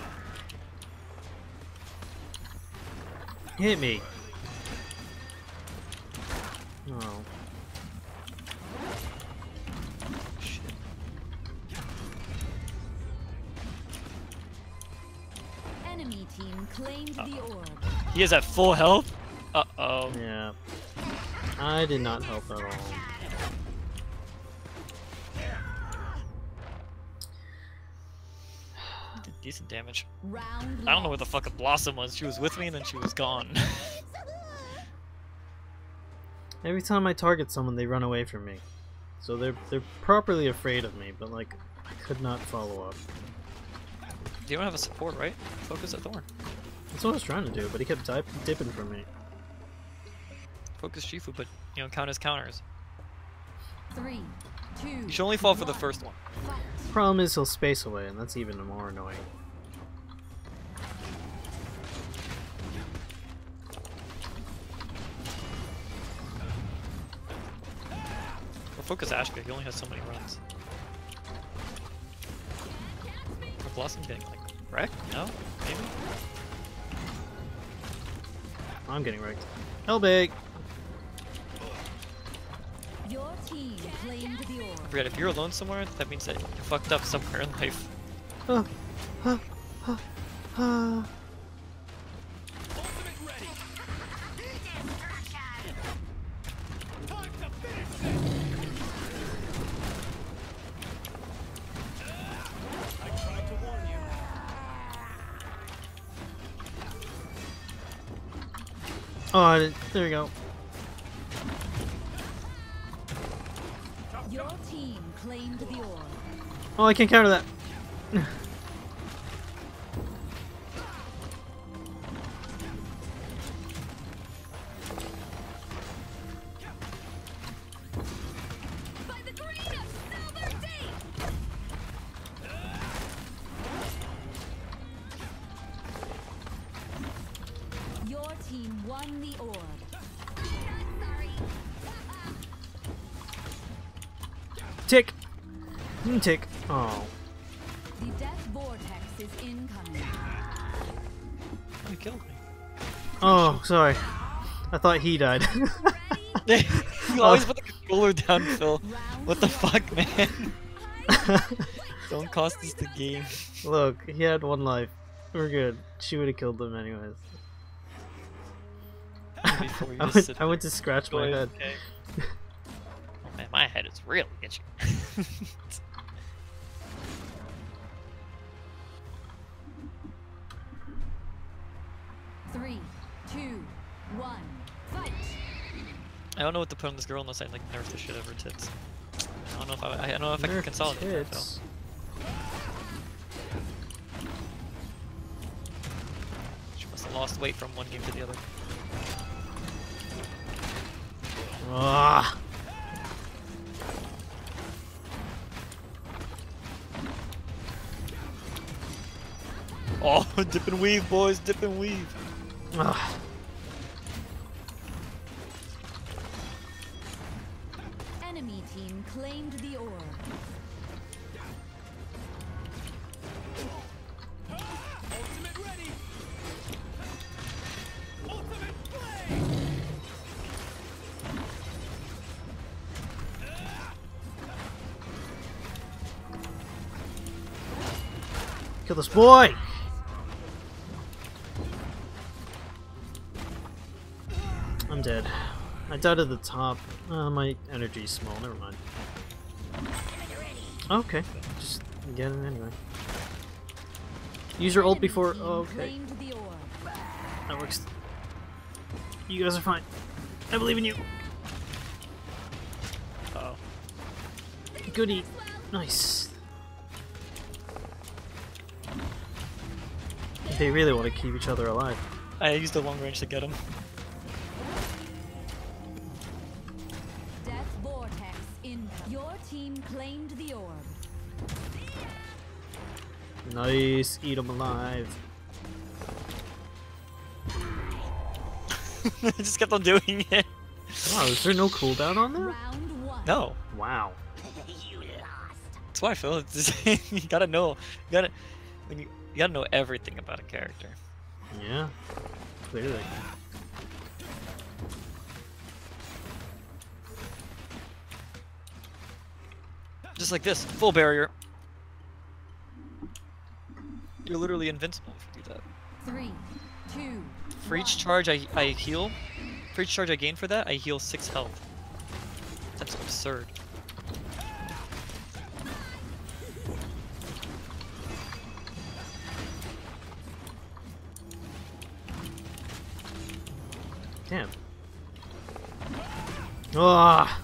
B: Hit me. Oh.
A: Shit.
D: Enemy team claimed the orb.
A: He is at full health? Uh oh.
B: Yeah. I did not help at all.
A: Decent damage.
D: Round
A: I don't know where the
D: lost.
A: fucking Blossom was. She was with me and then she was gone.
B: Every time I target someone, they run away from me. So they're they're properly afraid of me, but like I could not follow up.
A: you don't have a support, right? Focus at Thorn.
B: That's what I was trying to do, but he kept dip dipping from me.
A: Focus Shifu, but you know, count as counters.
D: Three, two.
A: You should only fall for the first one.
D: Fight.
B: Problem is he'll space away, and that's even more annoying.
A: Or focus Ashka, he only has so many runs. Or Blossom getting like wrecked? No? Maybe?
B: I'm getting wrecked. Hellbait!
A: I forget, if you're alone somewhere, that means that you fucked up somewhere in life.
B: Oh, there we go. Oh, I can't counter that. Tick. Hmm,
D: the
B: sorry. I thought he died.
A: You always put the controller down, Phil. What the fuck, man? Don't cost us the game.
B: Look, he had one life. We're good. She would have killed him anyways. I went, I went to scratch my head.
A: okay. Oh man, my head is really itchy. Don't know what to put on this girl unless I like nerf the shit out of her tits. I don't know if I, I don't know if I can consolidate
B: tits.
A: She must have lost weight from one game to the other.
B: Ah.
A: Oh, dip and weave, boys, dip and weave.
B: Ah. This boy! I'm dead. I died at the top. Uh, my energy's small, never mind. Okay, just get it anyway. Use your ult before. Oh, okay,
D: Claimed the orb.
B: that works. You guys are fine. I believe in you.
A: Uh oh.
B: Goody. Nice. They really want to keep each other alive.
A: I used the long range to get him.
D: Death vortex incoming. Your team claimed the orb.
B: Nice. Eat them alive.
A: I just kept on doing it.
B: Wow, is there no cooldown on that?
D: Round one.
A: No.
B: Wow.
A: That's why, Phil. It's you gotta know. You gotta. When you, you gotta know everything about a character.
B: Yeah. Clearly.
A: Just like this, full barrier. You're literally invincible if you do that.
D: Three, two.
A: For each charge I, I heal, for each charge I gain for that, I heal 6 health. That's absurd.
B: Damn. Ah.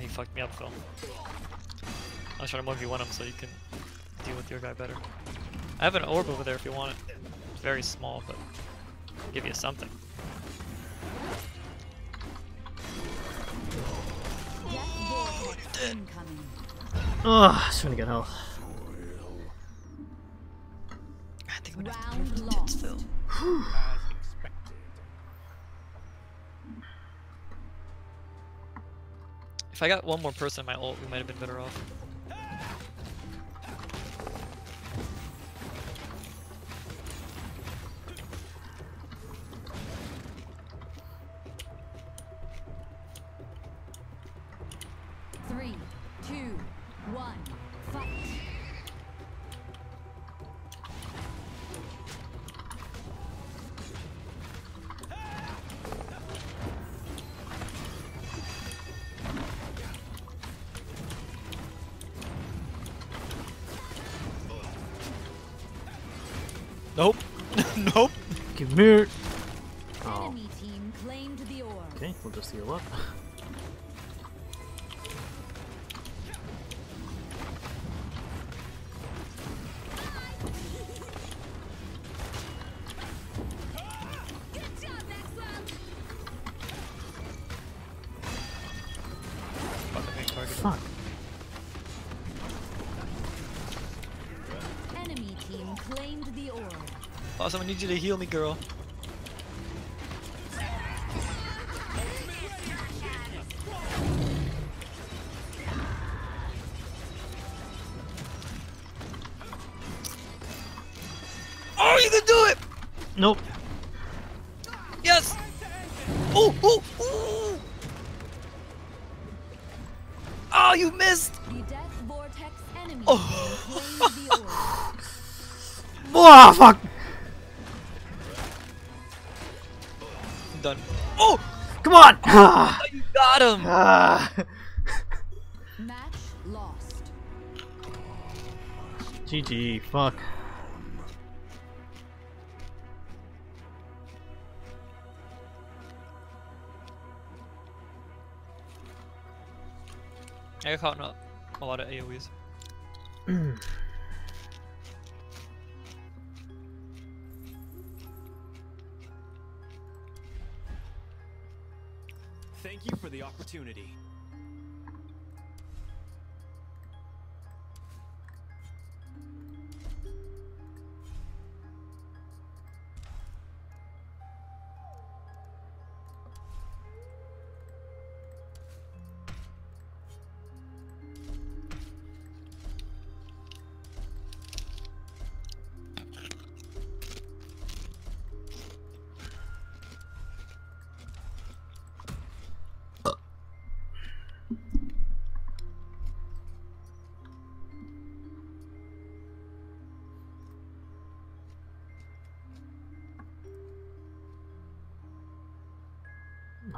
A: He fucked me up, Phil. I was trying to 1v1 him so you can deal with your guy better. I have an orb over there if you want it. It's very small, but I'll give you something.
D: Death vortex incoming.
B: Ah, just trying to get health.
A: If I got one more person in my ult, we might have been better off. Awesome, I need you to heal me, girl. Oh, you can do it!
B: Nope.
A: Yes! Oh, oh, oh! Oh, you missed!
D: The Death Vortex enemy
A: Oh.
D: team claimed the orb.
B: Oh, fuck! GG, fuck.
A: I got caught up a lot of AoEs.
C: Thank you for the opportunity.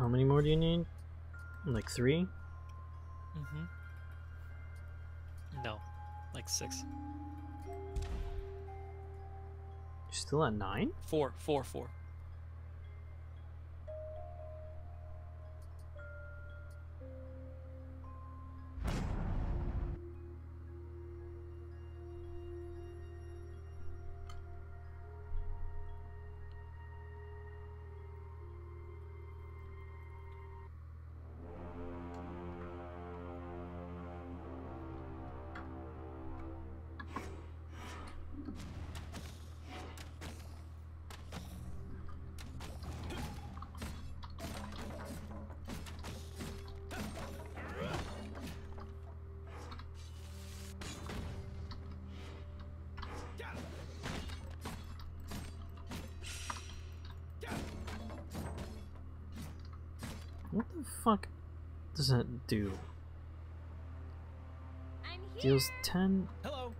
B: How many more do you need? Like three?
A: Mm-hmm. No. Like six.
B: You're still at nine?
A: Four, four, four.
B: Do?
E: I'm here.
B: Deals 10
C: Hello.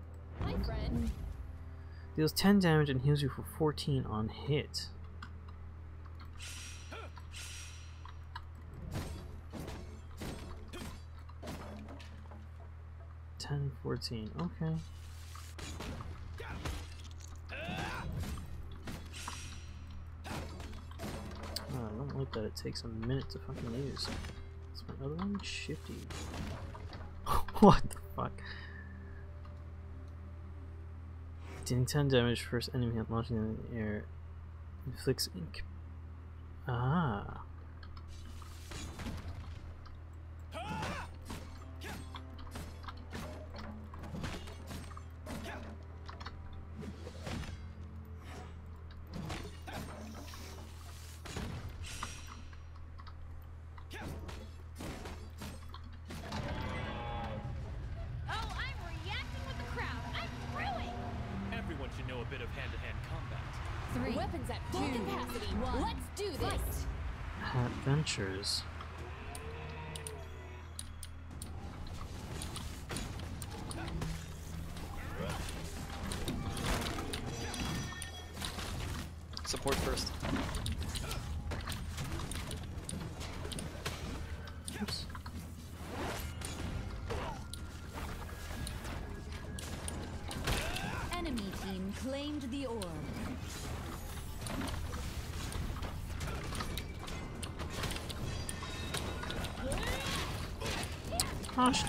F: Hi, friend.
B: deals 10 damage and heals you for 14 on hit. Ten, fourteen. Okay. Oh, I don't like that it takes a minute to fucking use. What's my other one? Shifty. what the fuck? Dealing 10 damage first enemy hit launching in the air. Inflicts ink. Ah.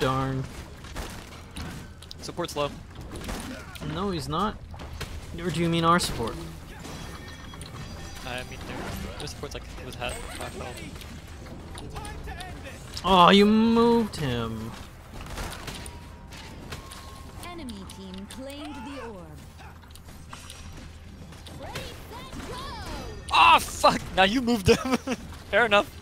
B: Darn.
A: Support's low.
B: No, he's not. Or do you mean our support?
A: I mean, their, their support's like with hat half health.
B: Oh, you moved him.
D: Enemy team claimed the orb. Ready, set, go!
A: Ah, fuck! Now you moved them. Fair enough.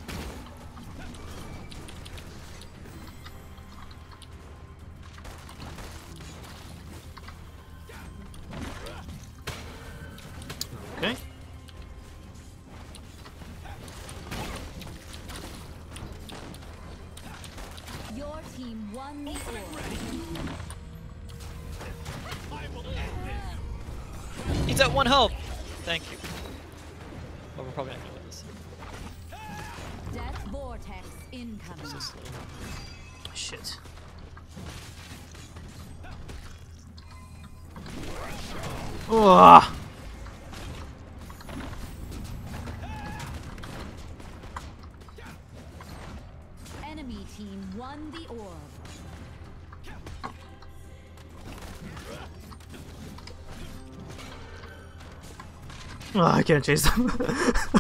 B: Oh, I can't chase them.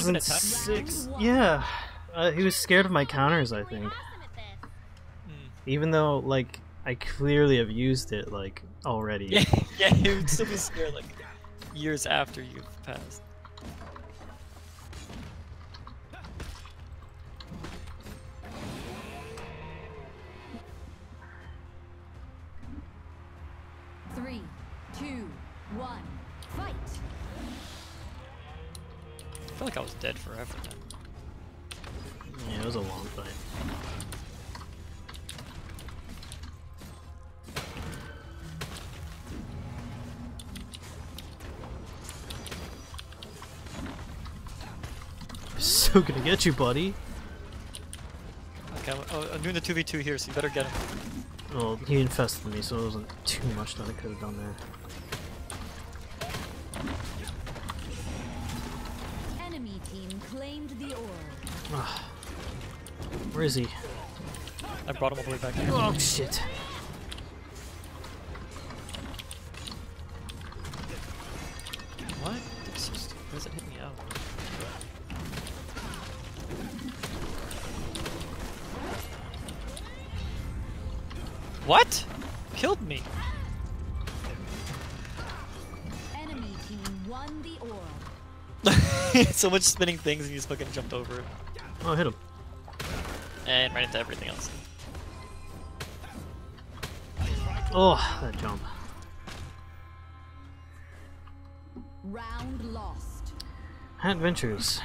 B: 2006. Yeah, uh, he was scared of my counters. I think. Hmm. Even though, like, I clearly have used it like already.
A: Yeah, yeah, he would still be scared like years after you've passed.
B: So gonna get you, buddy.
A: Okay, I'm, oh, I'm doing the 2v2 here, so you better get him.
B: Well, he infested me, so it wasn't too much that I could have done there.
D: Enemy team claimed the orb. Ah.
B: Where is he?
A: I brought him all the way back here.
B: Oh shit.
A: So much spinning things and you just fucking jumped over it.
B: Oh, hit him.
A: And right into everything else.
B: Oh, that jump.
D: Round lost.
B: Adventures.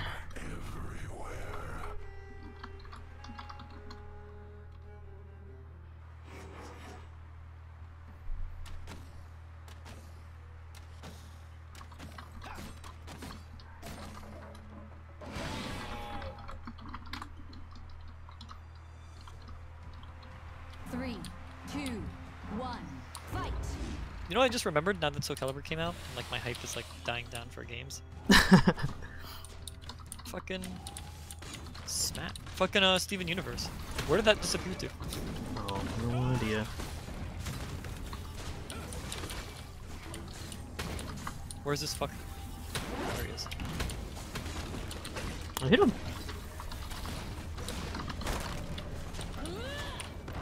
A: I just remembered now that Soul Calibur came out? And, like my hype is like dying down for games. Fucking snap. Fucking uh Steven Universe. Where did that disappear to?
B: oh, no idea.
A: Where's this fuck? There he is.
B: I hit him.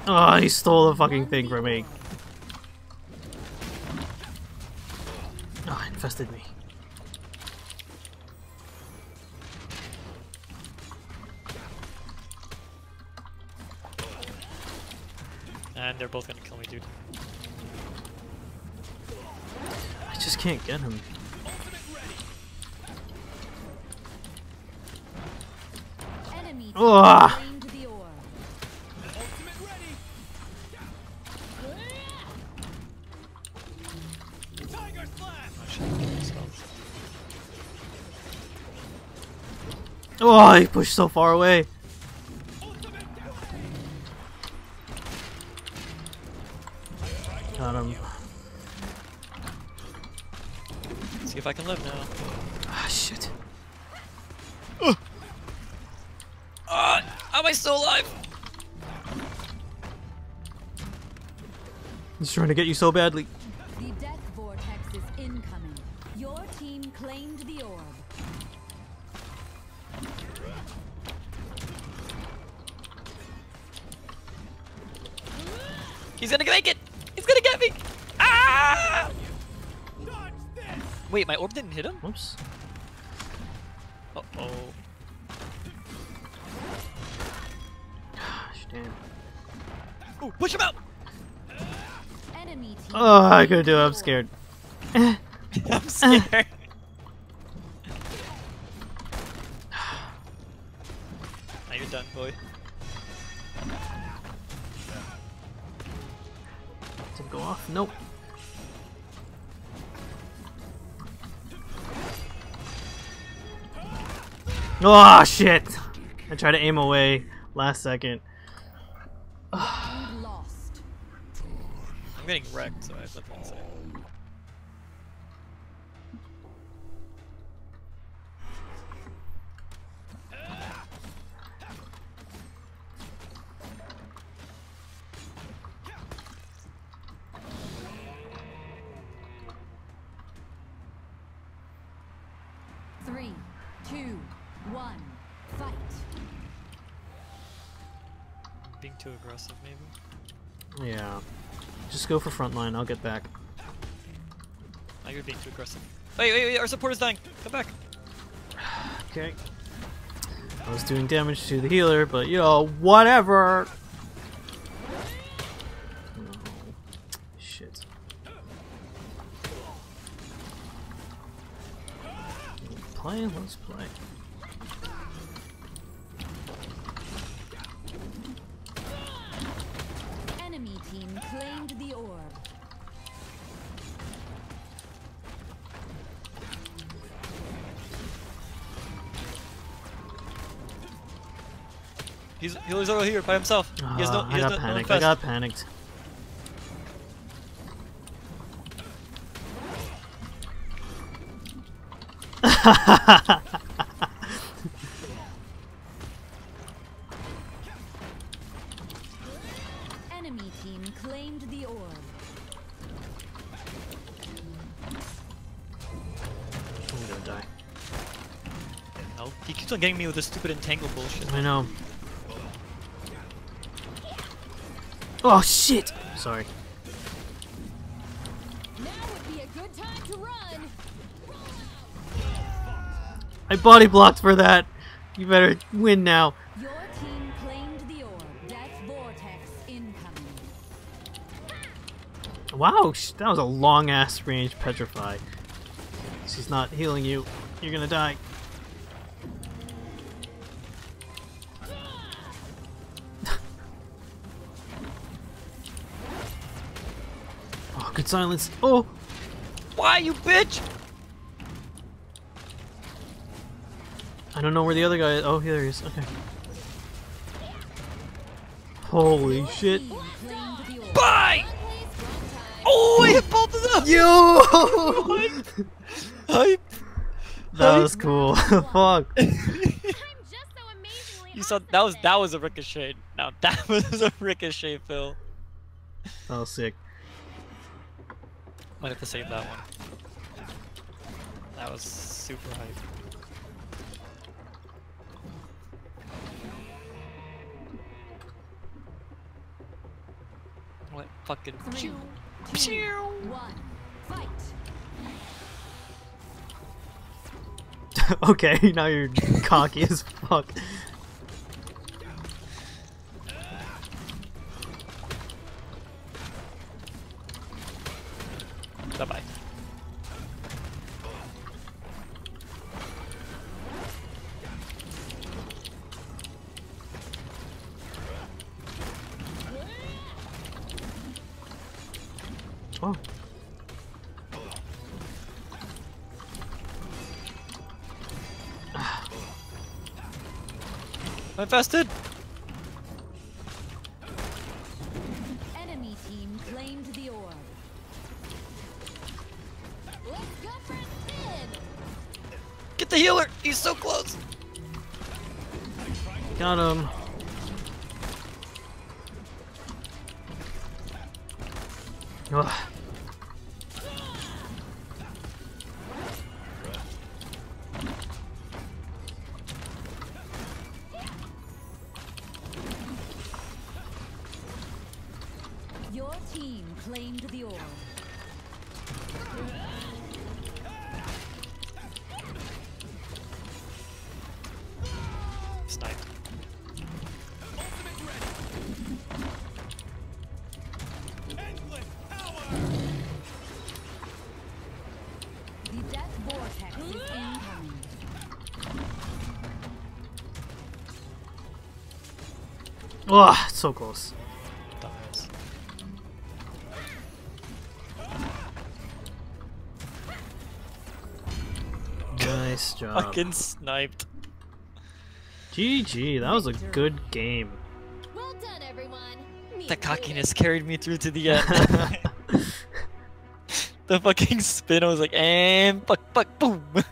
B: Oh, he stole the fucking thing from me. Oh, infested me.
A: And they're both gonna kill me, dude.
B: I just can't get him. Ugh.
D: claimed the orb.
C: Ultimate ready. Oh, Tiger Slash.
A: I should kill myself.
B: Oh, he pushed so far away. Got him.
A: See if I can live now.
B: Ah, shit.
A: Ah, how am I still alive?
B: He's trying to get you so badly.
D: Claimed
B: couldn't do it. I'm scared.
A: I'm scared. now you're done, boy.
B: Did it go off? Nope. Oh shit! I tried to aim away last second.
A: I'm getting wrecked, so I have to
B: Just go for frontline. I'll get back.
A: Now you're being too aggressive. Wait, wait, wait, our support is dying. Come back.
B: Okay. I was doing damage to the healer, but
D: you know, whatever.
A: He's healer's over here by himself. he has no.
B: Ah,
A: He
B: I
A: has
B: got
A: no, no
B: panicked. I got panicked.
D: Enemy team claimed the orb.
B: I'm gonna die.
A: No, he keeps on getting me with this stupid entangle bullshit.
B: I know. Oh shit! Sorry.
D: Now would be a good time to run.
B: I body blocked for that. You better win now.
D: Your team claimed the orb. Death vortex incoming.
B: Wow, that was a long ass range petrify. She's not healing you. You're gonna die. Oh, silence. Oh,
A: Why, you bitch?
B: I don't know where the other guy is. Oh, here he is. Okay. Holy shit.
D: Team claimed the orb.
A: Bye!
D: One place, one time.
A: Oh, I hit both of them!
B: Yo!
A: Hype!
B: that was cool. Fuck.
E: I'm so
A: You saw that was that was a ricochet. Now that was a ricochet, Phil.
B: That was sick.
A: Might have to save that one. That was super hype. What fucking.
F: Three,
A: Pew.
F: two, one, fight.
B: okay, now you're cocky as fuck.
A: Infested. So close. Dumbass.
B: Nice job.
A: Fucking sniped.
B: GG, that was a good game.
D: Well done, everyone.
A: The cockiness carried me through to the end. the fucking spin, I was like, and fuck, fuck, boom. Alright,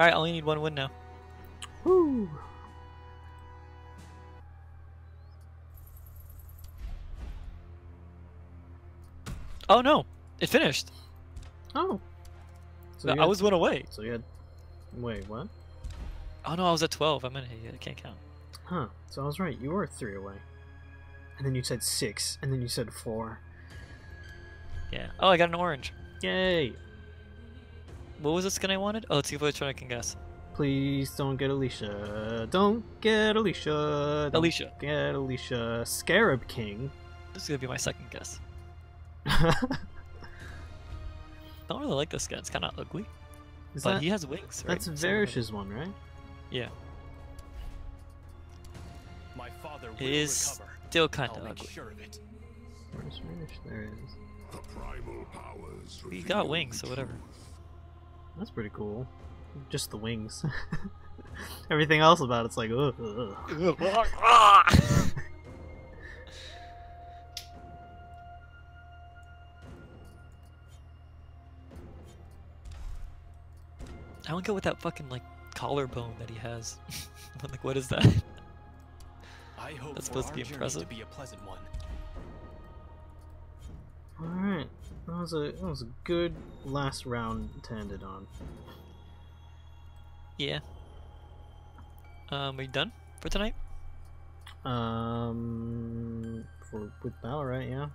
A: I only need one win now. Oh no, it finished.
B: Oh. So
A: No, I was one away.
B: So you had. Wait, what?
A: Oh no, I was at 12. I'm in here. I can't count.
B: Huh. So I was right. You were three away. And then you said six. And then you said four.
A: Yeah. Oh, I got an orange.
B: Yay!
A: What was the skin I wanted? Oh, let's see one I can guess.
B: Please don't get Alysia. Don't get Alysia. Don't
A: Alysia.
B: Get Alysia. Scarab King.
A: This is gonna be my second guess. Don't really like this skin. It's kind of ugly,
B: Is
A: but
B: that,
A: he has wings. Right?
B: that's Varesh's one, right?
A: Yeah,
C: My father will
A: it is
C: recover.
A: still kind
C: I'll
A: of
C: make
A: ugly.
C: sure of it.
B: Where's Varish? There it is.
G: The primal powers
A: He
G: reveal
A: got wings, so whatever.
B: That's pretty cool. Just the wings. Everything else about it's like, ugh. ugh.
A: don't get with that fucking like collarbone that he has. I'm like, what is that?
C: I hope
A: That's supposed to be impressive.
C: to be a pleasant one.
B: Alright. That was a that was a good last round to end it on.
A: Yeah. Um, are you done for tonight?
B: Um for with Battlerite, yeah.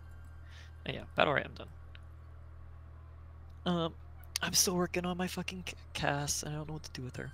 A: Oh, yeah, Battle Royale, I'm done. Um, I'm still working on my fucking Cass, and I don't know what to do with her.